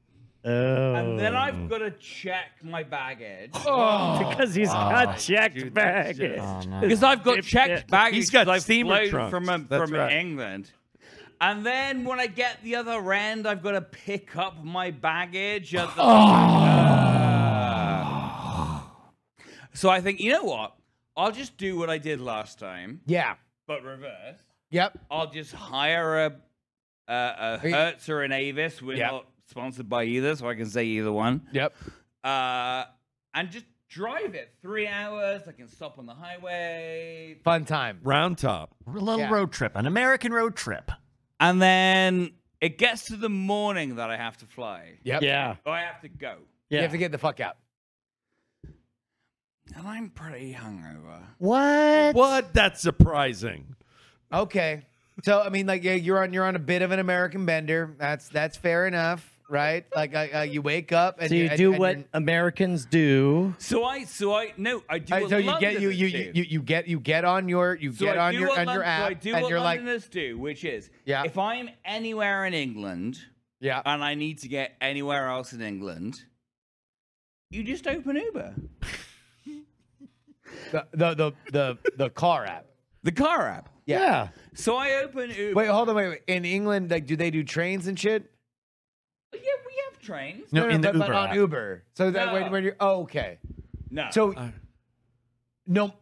Oh. And then I've got to check my baggage. because he's got checked dude, baggage. that's Oh, no. Because I've got Dip- checked dip. baggage. He's got I've steamer flown trunks. from, um, That's from right. England. And then when I get the other end, I've got to pick up my baggage at the. Uh, so I think, you know what? I'll just do what I did last time, Yeah. but reverse. Yep. I'll just hire a, a, a Hertz or an Avis. We're Yep. not sponsored by either, so I can say either one. Yep. Uh, and just drive it three hours. I can stop on the highway. Fun time. Round top. A little Yeah. road trip, an American road trip. And then it gets to the morning that I have to fly. Yep. Yeah. Or I have to go. You Yeah. have to get the fuck out. And I'm pretty hungover. what? What? That's surprising. Okay. So I mean, like, yeah, you're on you're on a bit of an American bender. That's that's fair enough, right? Like, uh, uh, you wake up and So you and- do and what you're- Americans do. So I, so I, no, I do. what so you get you Londoners you, you you get you get on your you So get I on your what on your Lon- so app I do and what you're like Londoners do, which is, Yeah. if I'm anywhere in England yeah and I need to get anywhere else in England, you just open Uber, the the the the, the car app. the car app. Yeah. So I open Uber. Wait, hold on, wait, wait. In England, like, do they do trains and shit? Yeah, we have trains. No, in the but, but on app. Uber. So that when, No. when you're oh, okay. No. So Uh, no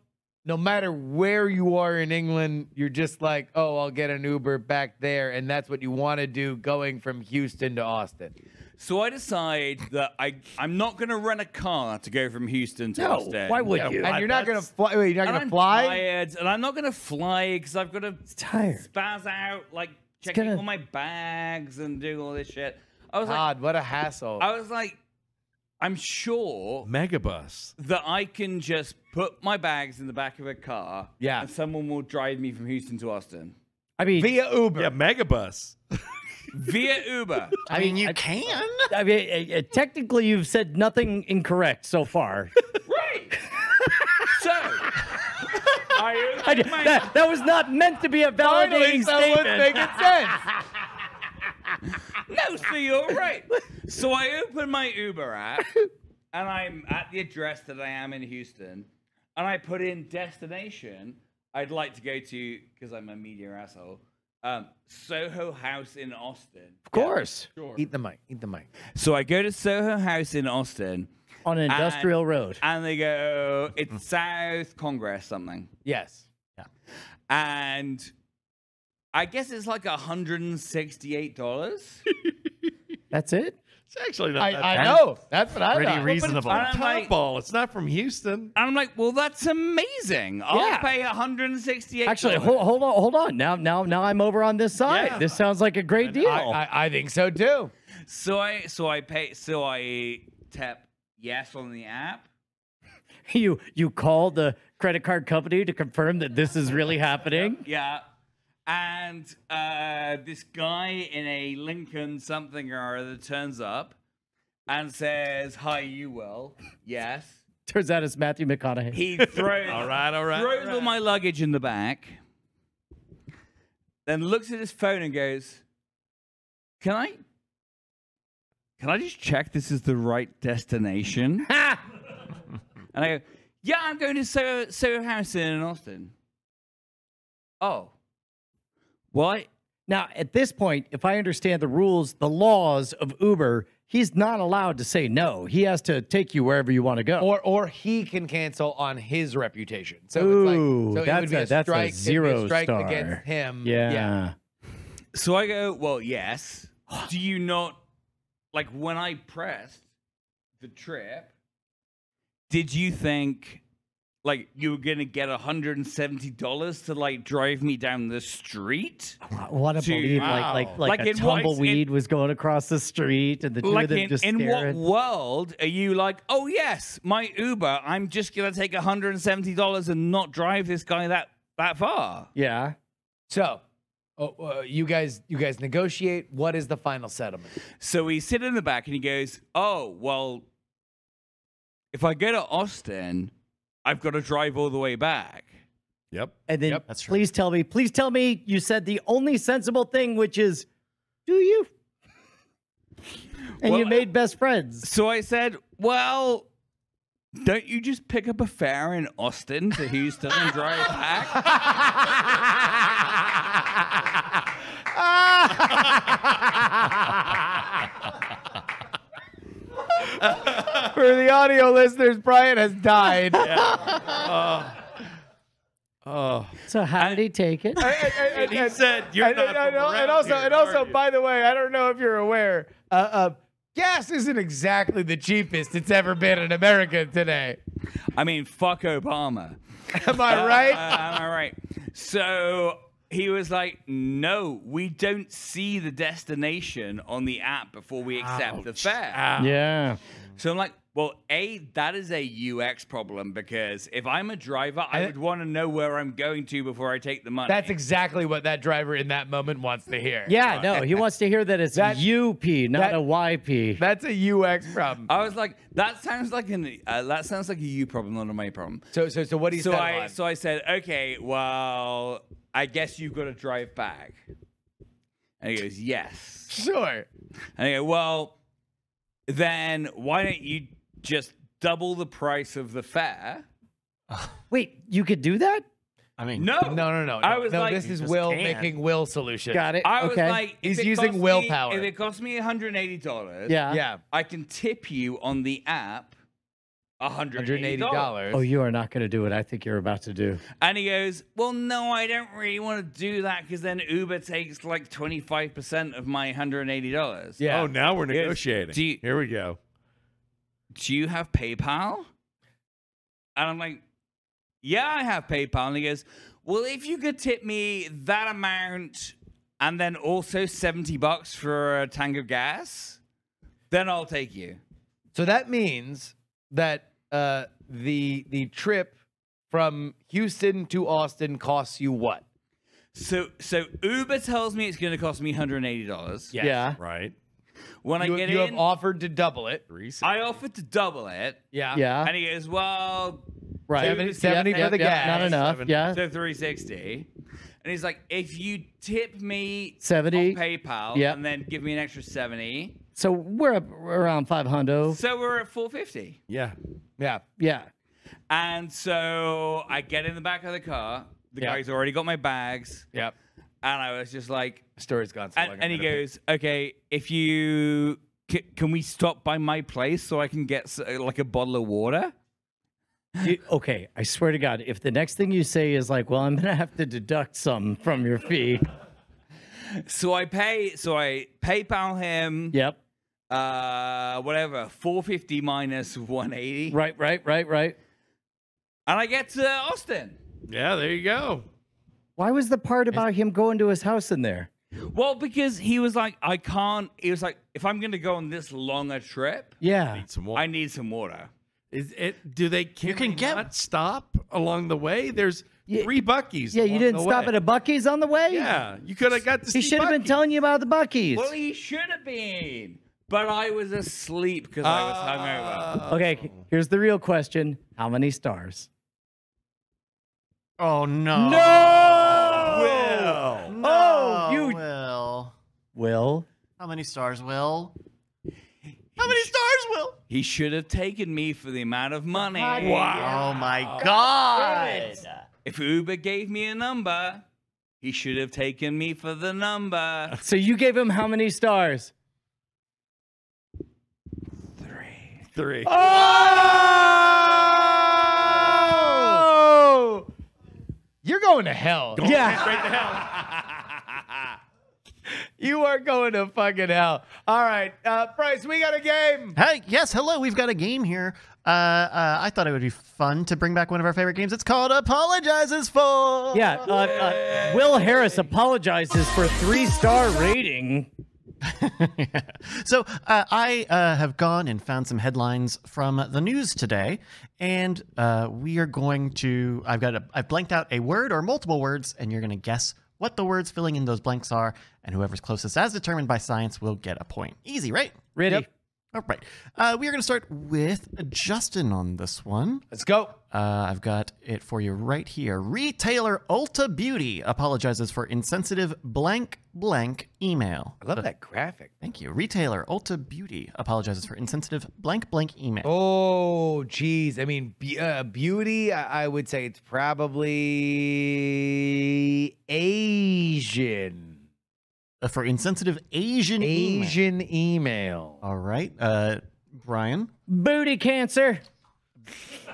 no matter where you are in England, you're just like, oh, I'll get an Uber back there, and that's what you want to do going from Houston to Austin. So I decide that I I'm not going to rent a car to go from Houston to No. Austin. Why would Yeah, you? And you're not gonna that's- fly. Wait, you're not And gonna I'm fly. tired, and I'm not going to fly because I've got to tired. spaz out like checking gonna- all my bags and doing all this shit. I was like, God, what a hassle. I was like, I'm sure Megabus. that I can just put my bags in the back of a car, Yeah. and someone will drive me from Houston to Austin I mean, Via Uber. Yeah, Megabus. via Uber. I mean, you I- can. I mean, uh, uh, technically, you've said nothing incorrect so far. right. so I I, opened my- that, that was not meant to be a Finally, validating someone's statement. making sense. No, so you're right. So I open my Uber app and I'm at the address that I am in Houston and I put in destination I'd like to go to because I'm a media asshole. Um, Soho House in Austin. Of course, sure Eat the mic. Eat the mic. So I go to Soho House in Austin on an industrial road. and they go, it's South Congress something. Yes. Yeah. And I guess it's like $168. That's it. It's actually not I, that I bad. know. That's what I Pretty thought. reasonable. I'm like- ball. It's not from Houston. And I'm like, well, that's amazing. I'll Yeah. pay 168. Actually, hold, hold on, hold on. Now, now, now I'm over on this side. Yeah. This sounds like a great deal. I, I, I think so too. So I, so I pay, so I tap yes on the app. you you call the credit card company to confirm that this is really happening. Yeah. And uh, this guy in a Lincoln something or other turns up and says, "Hi, you will." Yes. Turns out it's Matthew McConaughey. He throws. All right, all right. throws all all right. my luggage in the back, then looks at his phone and goes, "Can I? Can I just check this is the right destination?" And I go, "Yeah, I'm going to Soho, Soho House in Austin." Oh, what? Now, at this point, if I understand the rules, the laws of Uber, he's not allowed to say no. He has to take you wherever you want to go. Or or he can cancel on his reputation. So Ooh, it's like so it that's would be a- a, that's strike, it'd be zero strike star. against him. Yeah. yeah. So I go, "Well, yes." Do you not like when I pressed the trip? Did you think? Like you were gonna get hundred and seventy dollars to like drive me down the street? What a Gee, believe like wow. like like, Like a in what- in- tumbleweed was going across the street and the two like of them in, just in what world are you like oh yes my uber i'm just gonna take $170 and not drive this guy that that far Yeah. So, oh, uh, you guys, you guys negotiate. What is the final settlement? so we sit in the back and he goes oh well if i go to austin I've got to drive all the way back. Yep. And then Yep, that's true. please tell me, please tell me you said the only sensible thing, which is, do you? And you made best friends. So I said, well, don't you just pick up a fare in Austin to Houston and drive back? For the audio listeners, Brian has died. Oh. So how did he take it? And he said, "You're and, not and- from and- around and also, here, and also, by the way, I don't know if you're aware, uh, uh, gas isn't exactly the cheapest it's ever been in America today. I mean, fuck Obama. Am I right? Uh, am I right? So he was like, no, we don't see the destination on the app before we accept the fare. yeah. So I'm like, well, A, that is a UX problem because if I'm a driver, I I- would want to know where I'm going to before I take the money. That's exactly what that driver in that moment wants to hear. Yeah, no, he wants to hear that it's That- UP, not that- a YP. That's a UX problem. I was like, that sounds like an uh, that sounds like a you problem, not a me problem. So, so, so what do you So say? I so I said, okay, well, I guess you've got to drive back. And he goes, yes. Sure. And I go, well, then why don't you just double the price of the fare? Wait, you could do that? I mean, No, No, no, no. I no, was no, like, this is just Wil can't. making Wil solution. Got it. I was okay. like, He's using costs me- willpower. if it costs me $180, yeah. Yeah. I can tip you on the app $180. $180. Oh, you are not going to do what I think you're about to do. And he goes, Well, no, I don't really want to do that because then Uber takes like 25% of my $180. Yeah. Oh, now we're negotiating. Do you- Here we go. Do you have PayPal? And I'm like, Yeah, I have PayPal. And he goes, Well, if you could tip me that amount and then also 70 bucks for a tank of gas, then I'll take you. So that means that uh, the the trip from Houston to Austin costs you what? So so Uber tells me it's going to cost me $180. Yeah. Right. When I you get you in, have offered to double it. Three I offered to double it. Yeah. Yeah. And he goes, well, Right. 70 70 for the gas. Not enough. Seven- Yeah. so 360. And he's like, if you tip me 70. on PayPal Yep. and then give me an extra 70, So we're up around 500. so we're at 450. Yeah. Yeah. Yeah. And so I get in the back of the car. The Yeah. guy's already got my bags. Yep. And I was just like, Story's gone so long. and, and he gonna- goes, okay, if you, c- can we stop by my place so I can get s- like a bottle of water? You- okay. I swear to God, if the next thing you say is like, well, I'm going to have to deduct some from your fee. So I pay, so I PayPal him. Yep. Uh whatever 450 minus 180 Right, right, right, right. and i get to austin Yeah, there you go. Why was the part about him going to his house in there? well because he was like i can't he was like if i'm gonna go on this longer trip Yeah. Need some water. i need some water Is it? Do they? Can You can they get- not stop along the way. There's Yeah. three Buc-ee's. Yeah, you didn't the stop way. at a Buc-ee's on the way? Yeah, you could have got to. He should have been telling you about the Buc-ee's. well he should have been but i was asleep because i was hungover uh, Okay, here's the real question. How many stars? Oh no. No. Wil. Oh, no, Oh, you- Wil. Wil. How many stars, Wil? How many stars, Wil? he should have taken me for the amount of money Wow. Oh my God. if uber gave me a number he should have taken me for the number So you gave him how many stars? Three. Oh! You're going to hell. Yeah. You are going to fucking hell. All right, uh, Bryce, we got a game. Hey, yes, hello. We've got a game here. Uh, uh, I thought it would be fun to bring back one of our favorite games. It's called Apologizes For. Yeah. Uh, uh, Wil Harris apologizes for three star rating. So uh, I uh, have gone and found some headlines from the news today, and uh, we are going to. I've got. A, I've blanked out a word or multiple words, and you're going to guess what the words filling in those blanks are, and whoever's closest, as determined by science, will get a point. Easy, right? Ready? All right. Uh, we are going to start with Justin on this one. Let's go. Uh, I've got it for you right here. Retailer Ulta Beauty apologizes for insensitive blank blank email. I love that graphic. Thank you. Retailer Ulta Beauty apologizes for insensitive blank blank email. Oh, geez. I mean, be, uh, beauty. I, I would say it's probably Asian. Uh, for insensitive Asian. Asian email. All right. Uh, Brian. Booty cancer.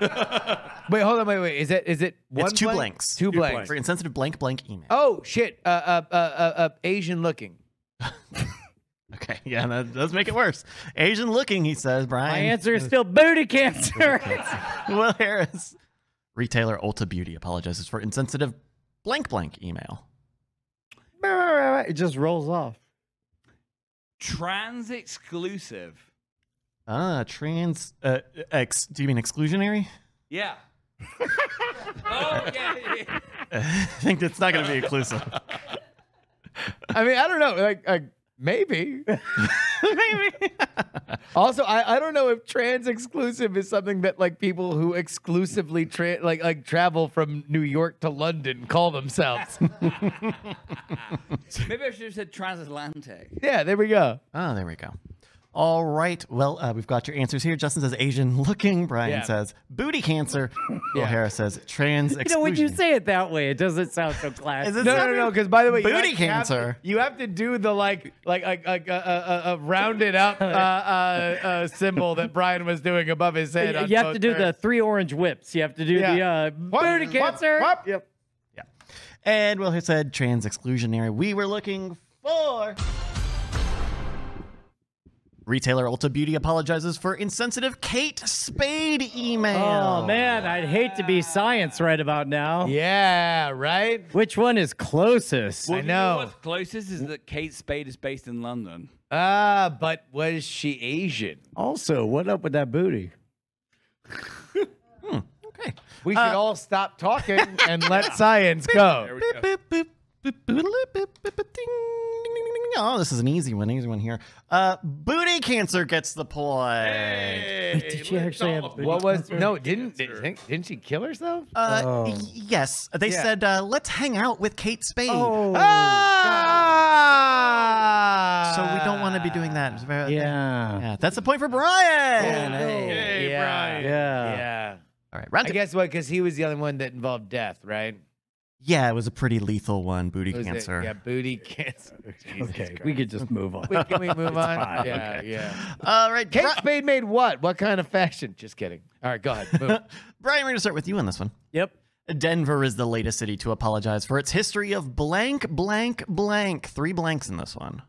Wait, hold on. Wait, wait. Is it? Is it? One it's two blank? blanks. Two, blanks. For insensitive blank blank email. Oh shit. Uh, uh, uh, uh, uh, Asian looking. Okay. Yeah, that does make it worse. Asian looking, he says, Brian. My answer is still booty cancer. Wil Harris. Retailer Ulta Beauty apologizes for insensitive blank blank email. It just rolls off. Trans exclusive. Ah, trans. Uh, ex. Do you mean exclusionary? Yeah. oh yeah, yeah. I think it's not going to be inclusive. I mean, I don't know. Like, uh, maybe. Maybe. Also, I, I don't know if trans exclusive is something that like people who exclusively tra- like like travel from New York to London call themselves. Maybe I should have said transatlantic. yeah, there we go. oh, there we go. All right. Well, uh, we've got your answers here. Justin says Asian looking. Brian Yeah. says booty cancer. Wil Harris says trans exclusionary. You know, when you say it that way, it doesn't sound so classy. Is it No, no, no. Because by the way, Booty have- you have to- cancer. You have to do the like, like, like, like uh, uh, uh, rounded up uh, uh, uh, symbol that Brian was doing above his head. on you have to both do the three orange whips. You have to do the Yeah. uh, Whoop, booty whoop, cancer. whoop. Yep. Yeah. And Wil Harris said trans exclusionary. We were looking for. Retailer Ulta Beauty apologizes for insensitive Kate Spade email. Oh man, I'd hate to be science right about now. Yeah, right. Which one is closest? I know. What's closest is that Kate Spade is based in London. Ah, but was she Asian? Also, what up with that booty? Okay. We should all stop talking and let science go. Boop, boop, boop, Oh, this is an easy one. Easy one here. Uh, booty cancer gets the point. Did she actually have booty What was no? Didn't didn't, didn't she kill herself? Uh, Oh. yes, they Yeah. said uh, let's hang out with Kate Spade. Oh, Ah! So we don't want to be doing that. It's very- yeah. Yeah, that's a point for Brian. Hey, Yeah. Yeah. All right, round I guess what? Because he was the only one that involved death, right? Yeah, it was a pretty lethal one, booty Was it- cancer. yeah, booty cancer. Jesus Okay, Christ. we could just move on. Wait, can we move on? fine, Yeah, yeah. All right, Kate Bri- Spade made what? What kind of fashion? Just kidding. All right, go ahead. Move. Brian, we're going to start with you on this one. Yep. Denver is the latest city to apologize for its history of blank, blank, blank. Three blanks in this one.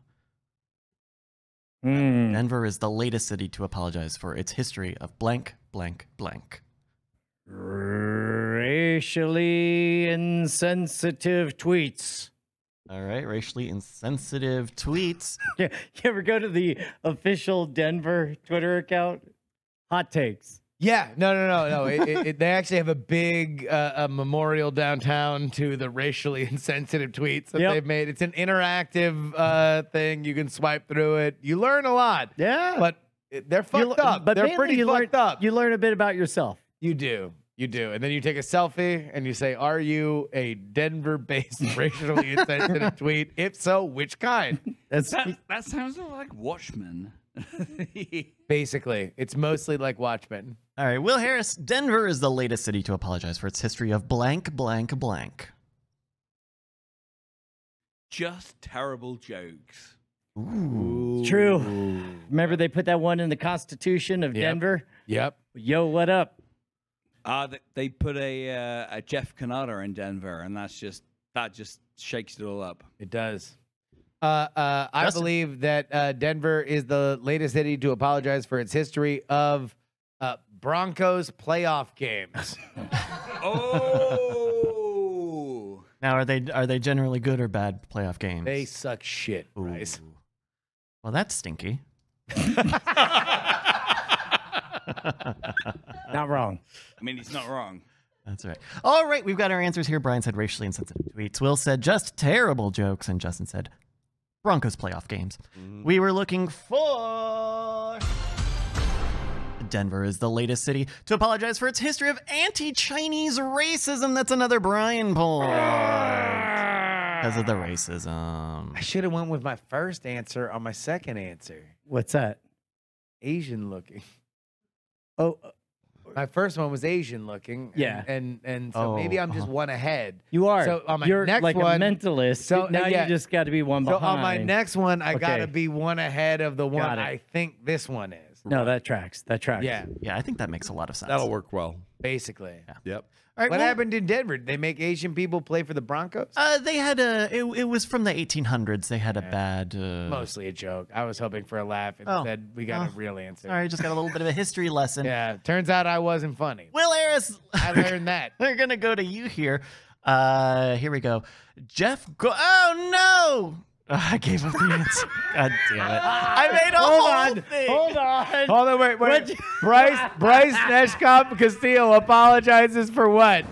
Hmm. Denver is the latest city to apologize for its history of blank, blank, blank. Racially insensitive tweets. All right, racially insensitive tweets. Yeah, you ever go to the official Denver Twitter account? Hot takes. Yeah, no, no, no, no. It, it, it- they actually have a big uh, a memorial downtown to the racially insensitive tweets that Yep. they've made. It's an interactive uh, thing. You can swipe through it. You learn a lot. Yeah. but they're fucked You up. But they're pretty you fucked learn, up. You learn a bit about yourself. You do. You do. And then you take a selfie and you say, Are you a Denver based racially insensitive tweet? If so, which kind? That's That, that sounds like Watchmen. Basically, it's mostly like Watchmen. All right, Wil Harris. Denver is the latest city to apologize for its history of blank, blank, blank. Just terrible jokes. Ooh. true. Remember they put that one in the Constitution of Yep. Denver? Yep. Yo, what up? Uh, they, they put a, uh, a Jeff Canada in Denver, and that's just that just shakes it all up. It does. Uh, uh, I Justin. believe that uh, Denver is the latest city to apologize for its history of uh, Broncos playoff games. Oh, Now, are they are they generally good or bad playoff games? they suck shit, Ooh. Bryce. Well, that's stinky. Not wrong. I mean, he's not wrong. That's right. All right, we've got our answers here. Brian said racially insensitive tweets. Wil said just terrible jokes, and Justin said Broncos playoff games. Mm-hmm. We were looking for Denver is the latest city to apologize for its history of anti-Chinese racism. That's another Brian point. Because of the racism. I should have went with my first answer on my second answer. What's that? Asian looking. Oh, My first one was Asian looking. and- Yeah. And and, so maybe Oh, I'm just uh-huh. one ahead. you are. So on my You're next like one- a mentalist. so, uh, now yeah. you just got to be one So behind. on my next one, I gotta Okay. be one ahead of the one Got it. I think this one is. No, that tracks. That tracks. Yeah, Yeah, I think that makes a lot of sense. That'll work well. basically. Yep. Right, What well, happened in Denver? Did they make Asian people play for the Broncos? Uh, they had a. It, it was from the 1800s. They had a bad. Uh, Mostly a joke. I was hoping for a laugh. Oh. Instead, we got a Oh. real answer. All right, just got a little bit of a history lesson. Yeah, turns out I wasn't funny. Wil Harris, I learned that. we're gonna go to you here. Uh, here we go. Jeff. Go- oh no! I gave up the answer. God damn it! I made a Hold whole on. thing. Hold on. Hold on, wait, wait. What- Bryce Bryce Neshkop Castillo apologizes for what?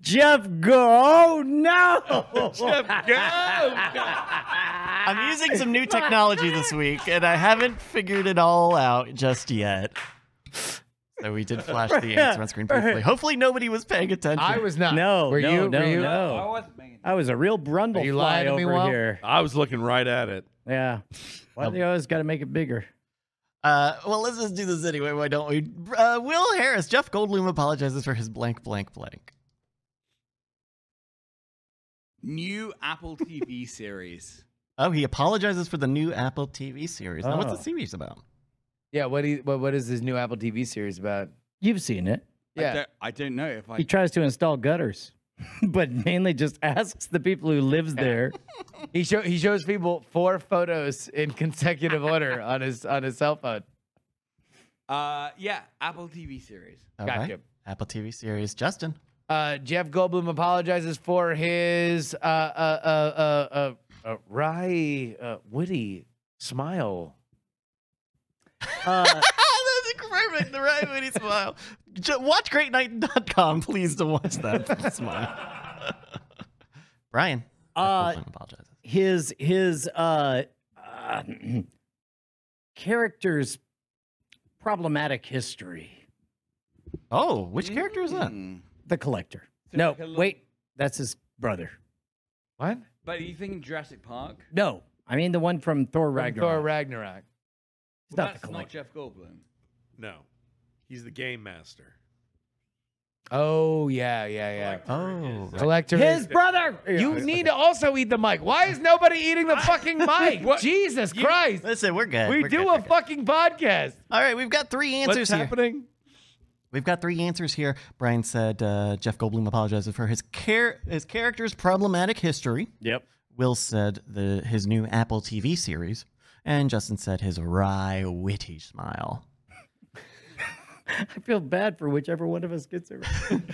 Jeff go. Oh no. Jeff Go. I'm using some new technology this week, and I haven't figured it all out just yet. So we did flash the answer on screen briefly. Hopefully, nobody was paying attention. I was not. No, Were no, you? no, Were you? no. I wasn't paying I was a real brundle Are you fly lying to me, over Wil? here. I was looking right at it. Yeah. Why do you always got to make it bigger? Uh, well, let's just do this anyway. Why don't we? Uh, Wil Harris, Jeff Goldblum apologizes for his blank, blank, blank. New Apple TV series. Oh, he apologizes for the new Apple TV series. Now, what's Oh. the series about? Yeah. What? Do what? What is this new Apple TV series about? You've seen it. I Yeah. don't, I don't know if I. He tries to install gutters, but mainly just asks the people who lives there. He show he shows people four photos in consecutive order on his on his cell phone. Uh, yeah, Apple TV series. All Gotcha. right. Apple TV series. Justin. Uh, Jeff Goldblum apologizes for his uh uh uh uh, uh, uh wry uh, witty smile. Uh, That's perfect. The right way to smile. J- watch greatnight.com, please, to watch that smile. Brian. Jeff Uh, Goldblum apologizes. his his uh, uh character's problematic history. Oh, which character is that? Hmm. The collector. So no, like wait, that's his brother. What? But are you thinking Jurassic Park? No, I mean the one from Thor From Ragnarok. Thor Ragnarok. He's Well, not the not collector. Jeff Goldblum. No. He's the game master. Oh yeah, yeah, yeah. Oh, right. Collector. His is- brother. You need to also eat the mic. Why is nobody eating the fucking mic? Jesus Christ. Listen, we're good. We We're do good, a we're good. fucking podcast. All right, we've got three answers What's here. happening? We've got three answers here. Brian said uh, Jeff Goldblum apologizes for his char- his character's problematic history. Yep. Wil said the his new Apple TV series, and Justin said his wry, witty smile. I feel bad for whichever one of us gets it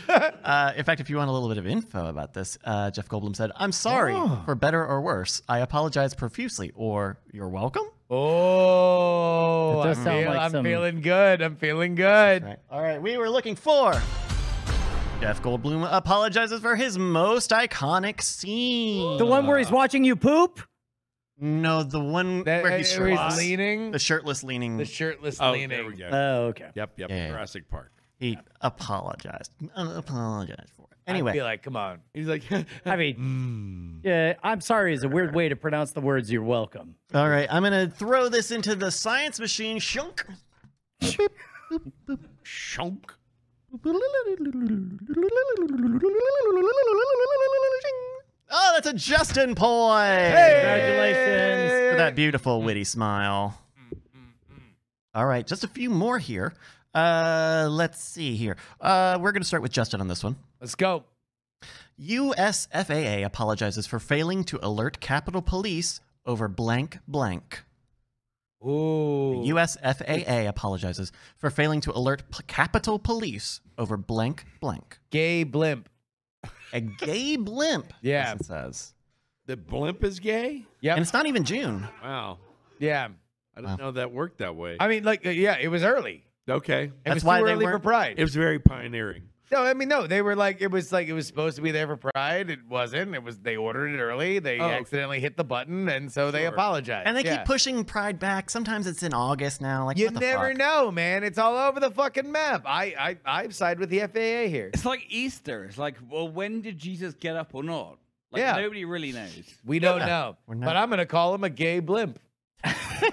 right. Uh, in fact, if you want a little bit of info about this, uh, Jeff Goldblum said, "I'm sorry for better or worse. I apologize profusely, or you're welcome." Oh, It does I'm, sound feel- like I'm some- feeling good. I'm feeling good. Right. All right, we were looking for. Jeff Goldblum apologizes for his most iconic scene. the one where he's watching you poop. No, the one That, where he's where he's shirtless. leaning. The shirtless leaning. The shirtless Oh, leaning. there we go. Oh, okay. yep, yep. Yeah, yeah. Jurassic Park. he apologized. Uh, apologized for it. Anyway, I Anyway, be like, come on. He's like, I mean, yeah, I'm sorry is a weird way to pronounce the words you're welcome. all right, I'm gonna throw this into the science machine. Shunk. shunk. Oh, that's a Justin point. Congratulations. for that beautiful witty smile. All right, just a few more here. Uh, let's see here. Uh, we're going to start with Justin on this one. Let's go. USFAA apologizes for failing to alert Capitol Police over blank blank. Ooh. USFAA apologizes for failing to alert P- Capitol Police over blank blank. Gay blimp. A gay blimp, Yeah. as it says. The blimp is gay? Yeah, And it's not even June. Wow. yeah. I didn't know that worked that way. I mean, like, uh, yeah, it was early. okay. It That's was why too they early for weren't- Pride. It was very pioneering. No, I mean no. They were like it was like it was supposed to be there for Pride. It wasn't. It was they ordered it early. They Oh. accidentally hit the button, and so they apologized. And they Yeah. keep pushing Pride back. Sometimes it's in August now. Like You what the never fuck? know, man. It's all over the fucking map. I I I side with the FAA here. It's like Easter. It's like, well, when did Jesus get up or not? Like Yeah. nobody really knows. We don't Yeah. know, not- but I'm gonna call him a gay blimp.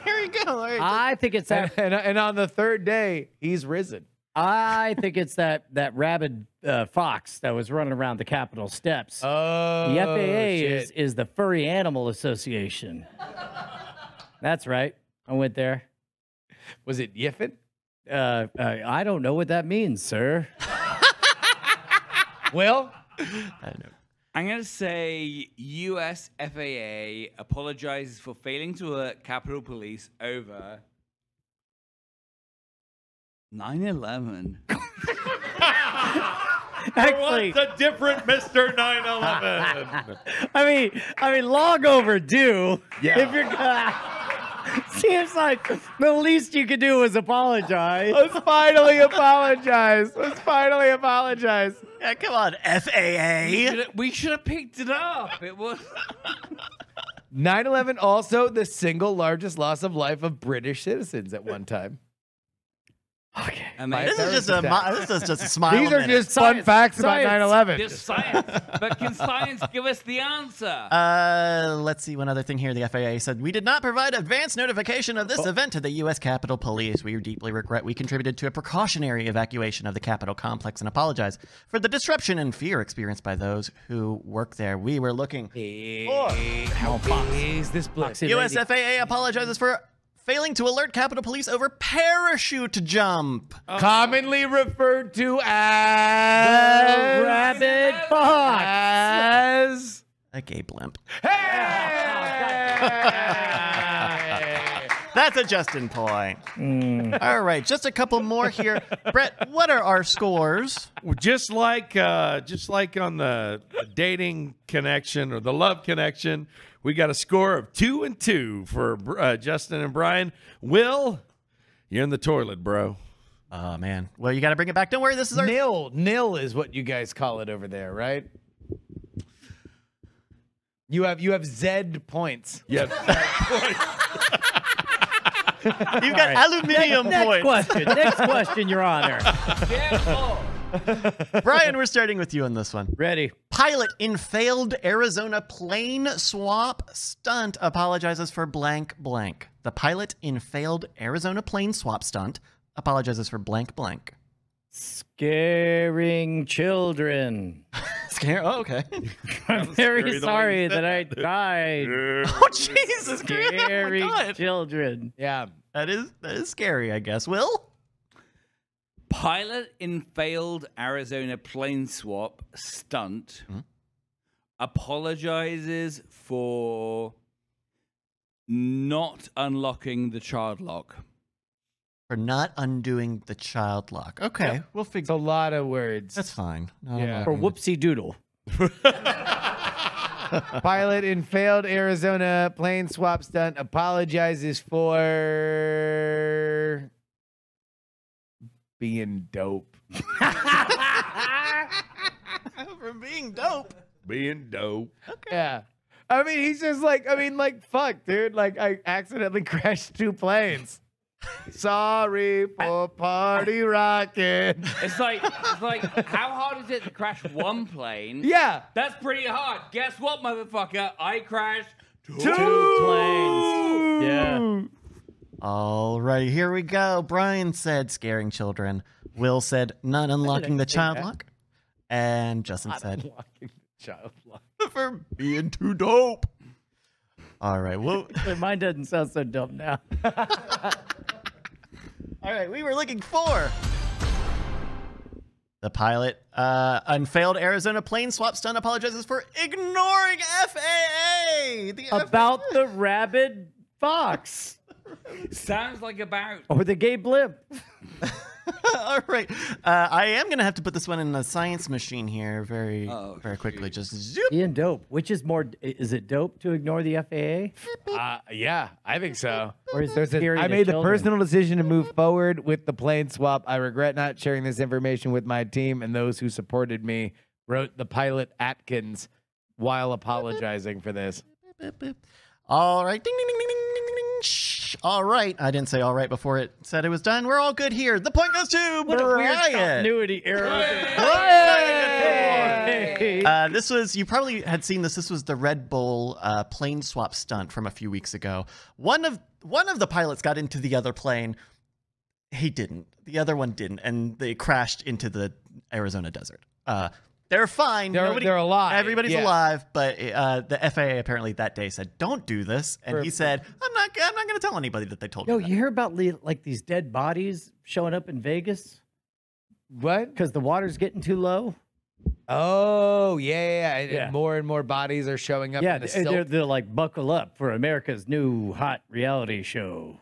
Here you go. All right. I think it's And, that. and, and on the third day, he's risen. I think it's that that rabid uh, fox that was running around the Capitol steps. Oh, the FAA shit. is is the Furry Animal Association. That's right. I went there. was it Yiffin? Uh, uh, I don't know what that means, sir. well, I know. I'm going to say US FAA apologizes for failing to alert Capitol Police over 9 11. Actually, What's a different Mr. 9 11? I mean, I mean, long overdue. Yeah. If you're gonna, seems like the least you could do is apologize. Let's finally apologize. Let's finally apologize. Yeah, come on, FAA. We should have picked it up. It was. 9 11 also the single largest loss of life of British citizens at one time. Okay. Amazing. This is just a Terrorist this is just a smile. These are minute. just fun Science, facts about 9 11. Just science. but can science give us the answer? Uh, let's see one other thing here. The FAA said we did not provide advance notification of this event to the U.S. Capitol Police. We deeply regret we contributed to a precautionary evacuation of the Capitol complex and apologize for the disruption and fear experienced by those who work there. We were looking. How is this bliss? U.S. FAA apologizes for failing to alert Capitol Police over parachute jump. Commonly referred to The as. rabid fox. As. A gay blimp. Hey! That's a Justin point. All right, just a couple more here. Brett, what are our scores? just like uh, just like on the dating connection or the love connection, we got a score of two and two for uh, Justin and Brian. Wil, you're in the toilet, bro. Oh man. Well, you got to bring it back. Don't worry, this is our Nil. Nil is what you guys call it over there, right? You have you have Z points. Yes. You've got aluminium Next points. question. Next question, Your Honor. Brian, we're starting with you on this one. Ready. Pilot in failed Arizona plane swap stunt apologizes for blank blank. The pilot in failed Arizona plane swap stunt apologizes for blank blank. Scaring children. Scare. Oh, okay. I'm very sorry that I died. oh Jesus! Scary Oh, my God. children. Yeah. That is that is scary. I guess. Wil. Pilot in failed Arizona plane swap stunt hmm? apologizes for not unlocking the child lock. For not undoing the child lock. Okay, we'll It's figure. a lot of words. That's fine. Not Yeah. Or whoopsie doodle. Pilot in failed Arizona plane swap stunt apologizes for being dope. From being dope. Being dope. Yeah. I mean, he's just like, I mean, like, fuck, dude. Like, I accidentally crashed two planes. Sorry for party rocking. It's like, it's like, how hard is it to crash one plane? Yeah. That's pretty hard. Guess what, motherfucker? I crashed two, planes. Yeah. Alrighty, here we go. Brian said scaring children. Wil said not unlocking the child that. lock. And Justin said Unlocking the child lock. for being too dope. All right, well, Mine doesn't sound so dumb now. all right, we were looking for the pilot. Uh, unfailed Arizona plane swap stunt apologizes for ignoring FAA. The About the rabid fox. Sounds like about Or the gay blimp. All right. Uh, I am going to have to put this one in the science machine here very, Oh, very quickly. Just zoop. Ian dope. Which is more? Is it dope to ignore the FAA, Uh, yeah, I think so. or is it There's a, scary I made the children? personal decision to move forward with the plane swap. I regret not sharing this information with my team and those who supported me. Wrote the pilot Aikins while apologizing for this. Boop, boop. All right. Ding, ding, ding, ding, ding, ding, ding. Shh. All right. I didn't say all right before it said it was done. We're all good here. The point goes to What a weird Brian. continuity error. Hey! Uh, this was you probably had seen this. This was the Red Bull uh, plane swap stunt from a few weeks ago. One of one of the pilots got into the other plane. He didn't. The other one didn't, and they crashed into the Arizona desert. Uh, they're fine. They're- Nobody, they're alive, Everybody's yeah. alive, but uh, the FAA apparently that day said, "Don't do this," and he said, "I'm not. I'm not going to tell anybody that they told Yo, me." that." you hear about like these dead bodies showing up in Vegas What? because the water's getting too low? Oh, yeah, yeah, yeah. And- and Yeah. more and more bodies are showing up. yeah, in the they- they're, silt. they're like buckle up for America's new hot reality show.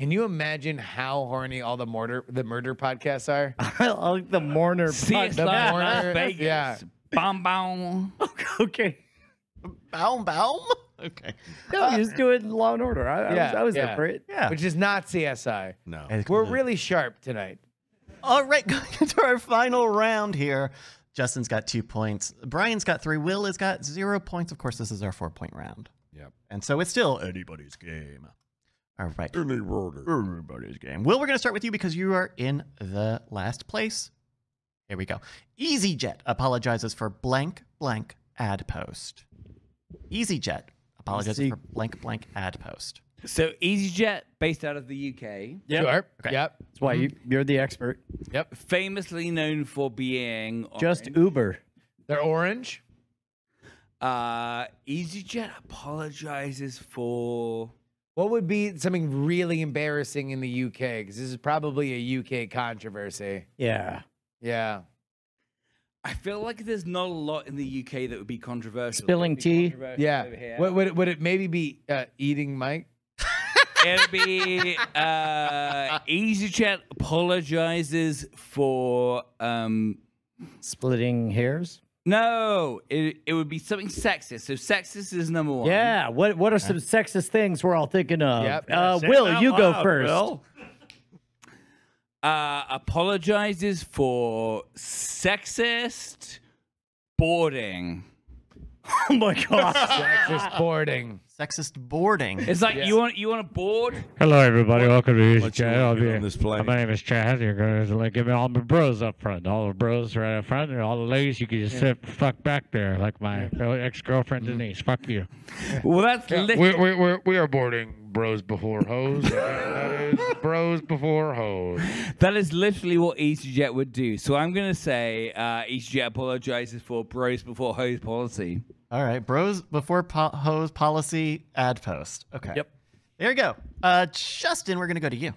Can you imagine how horny all the murder the murder podcasts are? I like the mourner. CSI The podcast. Warner- Las Vegas. yeah. Bam, bam. okay. Baum, baum. Okay. No, uh, he's doing Law and Order. I, I Yeah, was, I was yeah. there for it. Yeah. Which is not CSI. no. We're really sharp tonight. All right, going into our final round here. Justin's got two points. Brian's got three. Wil has got zero points. Of course, this is our four point round. Yep. And so it's still anybody's game. All right. everybody's game. Wil, we're going to start with you because you are in the last place. Here we go. EasyJet apologizes for blank blank ad post. EasyJet apologizes Easy- for blank blank ad post. So EasyJet, based out of the UK, Yep. Sure. Okay. Yep. That's why you, you're the expert. Yep. famously known for being Just. Uber. They're orange. Uh, EasyJet apologizes for. What would be something really embarrassing in the UK? Because this is probably a UK controversy. Yeah. Yeah. I feel like there's not a lot in the UK that would be controversial. Spilling be tea? controversial Yeah. over. What, would, it, would it maybe be uh, eating Mike? It'd be uh, EasyJet apologizes for. Um, Splitting hairs. No, it it would be something sexist. So sexist is number one. Yeah. What What are some sexist things we're all thinking of? Yep. Uh, Say it Wil, out you go loud, first. Wil. Uh, apologizes for sexist boarding. Oh my god. Sexist boarding. Sexist boarding. It's like you want you want a board. Hello, everybody. Welcome to Easy What's your Chat. I'll name be on this plane? My name is Chad. You're going to like give me all my bros up front. All the bros right up front, and all the ladies you can just sit fuck back there, like my ex girlfriend Denise. Fuck you. Well, that's lit- We we we we are boarding bros before hoes. that is bros before hoes. that is literally what EasyJet would do. So I'm gonna say uh, EasyJet apologizes for bros before hose policy. All right, bros before po- hose policy ad post. Okay. Yep. There you go. Uh, Justin, we're gonna go to you.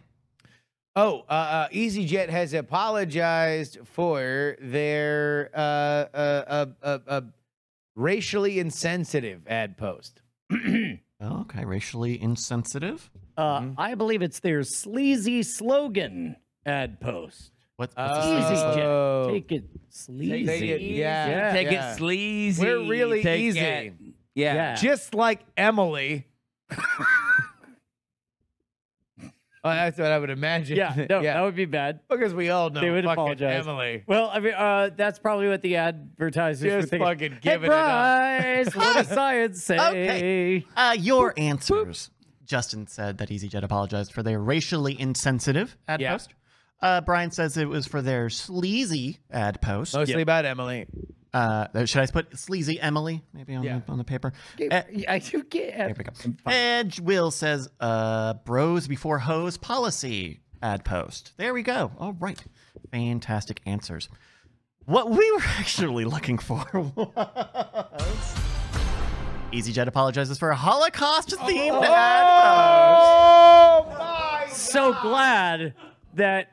Oh, uh, uh, EasyJet has apologized for their uh, uh, uh, uh, uh, racially insensitive ad post. Oh, okay, racially insensitive. Uh, I believe it's their sleazy slogan ad post. What, what's the Easy sleazy- jet. Oh. Take it sleazy. Take it- yeah. Yeah. Take yeah. it sleazy. We're really take easy. it- yeah. Yeah. Just like Emily. oh, that's what I would imagine. Yeah, no, that would be bad. because we all know They would fucking apologize. Emily. Well, I mean, uh, that's probably what the advertisers were Just thinking. fucking hey, giving it up. Bryce, what does science say? Okay. Uh, your answers. Justin said that EasyJet apologized for their racially insensitive ad Yeah. post. Uh, Brian says it was for their sleazy ad post. Mostly about Emily. Uh, should I put sleazy Emily maybe on, Yeah. the, on the paper? Yeah, I do get. There we go. Edge Wil says, uh, bros before hose policy ad post. There we go. All right. Fantastic answers. What we were actually looking for was EasyJet apologizes for a Holocaust themed ad post. Oh my! So glad that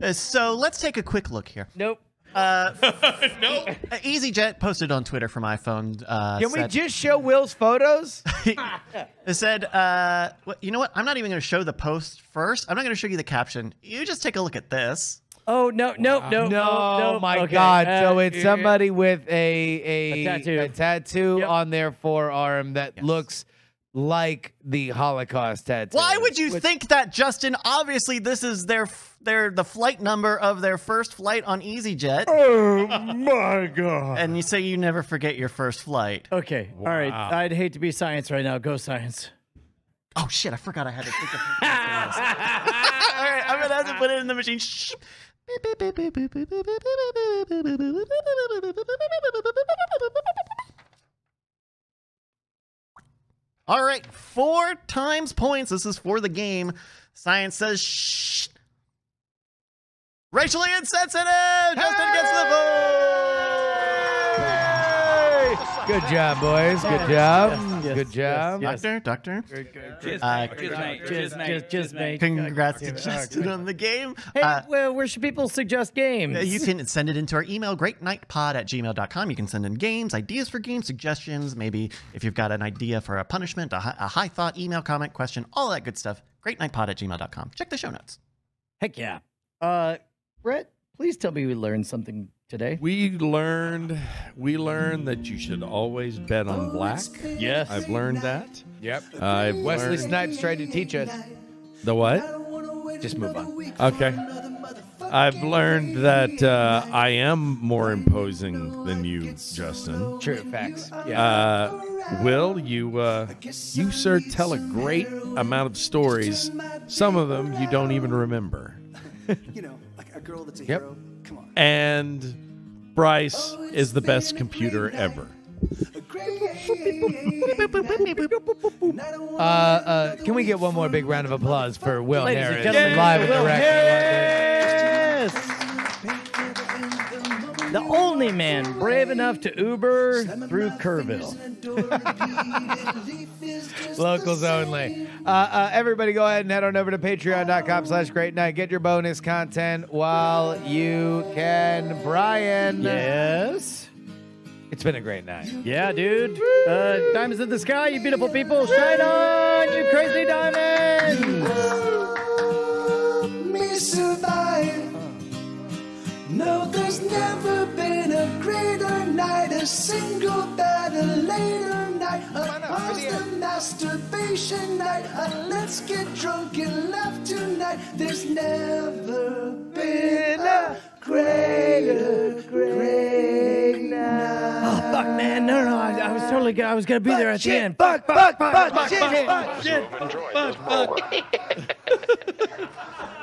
Uh, So let's take a quick look here. nope. Uh, no. EasyJet posted on Twitter from iPhone. Uh, Can we said, just show Wil's photos? It said, uh, well, you know what? I'm not even going to show the post first. I'm not going to show you the caption. You just take a look at this. Oh no, no, no, No, no, my okay, God! uh, so it's uh, somebody with a a, A tattoo. a tattoo Yep. on their forearm that looks like the Holocaust tattoo. Why would you think that, Justin? Obviously, this is their f- their the flight number of their first flight on EasyJet. Oh my god. And you say you never forget your first flight. Okay, all right. I'd hate to be science right now. Go science. Oh shit! I forgot I had to think of. All right, I'm gonna have to put it in the machine. Shh. All right, four times points. This is for the game. Science says shh. Racially insensitive. Justin gets the vote. Good job, boys. Good job. yes, Good job. yes, Doctor, doctor. Cheers, Uh, mate. Cheers. Just, Cheers, just, just. Congrats to Justin on the game. Hey, Uh, well, where should people suggest games? You can send it into our email, greatnightpod at gmail.com. You can send in games, ideas for games, suggestions, maybe if you've got an idea for a punishment, a, a high thought, email, comment, question, all that good stuff. Greatnightpod at gmail.com. Check the show notes. Heck yeah. Uh, Brett, please tell me we learned something today. We learned we learned that you should always bet on black. Yes. I've learned that. Yep. I've Wesley learned Snipes tried to teach us. the what? Just move on. Okay. I've learned that uh, I am more imposing than you, Justin. True facts. Yeah. Uh, Wil, you uh, you sir tell a great amount of stories. Some of them you don't even remember. You know, like a girl that's a Yep. hero. Come on. And Bryce is the best computer ever. Uh, uh, can we get one more big round of applause for Wil Ladies and Harris, gentlemen, live and Wil direct? Yes! The only man brave enough to Uber through Kerrville. Locals only. Uh, uh, everybody go ahead and head on over to patreon.com slash great night. Get your bonus content while you can. Brian. Yes. It's been a great night. Yeah, dude. Uh, diamonds in the sky, you beautiful people. Shine on, you crazy diamonds. me survive. No, there's never been a greater night, a single better later night, a constant masturbation night, a let's get drunk and laugh tonight. There's never been a greater, great night. Oh, fuck, man. No, no, I, I was totally gonna, I was gonna be there at the end. Fuck, fuck, fuck, fuck, shit, fuck, shit. fuck, fuck.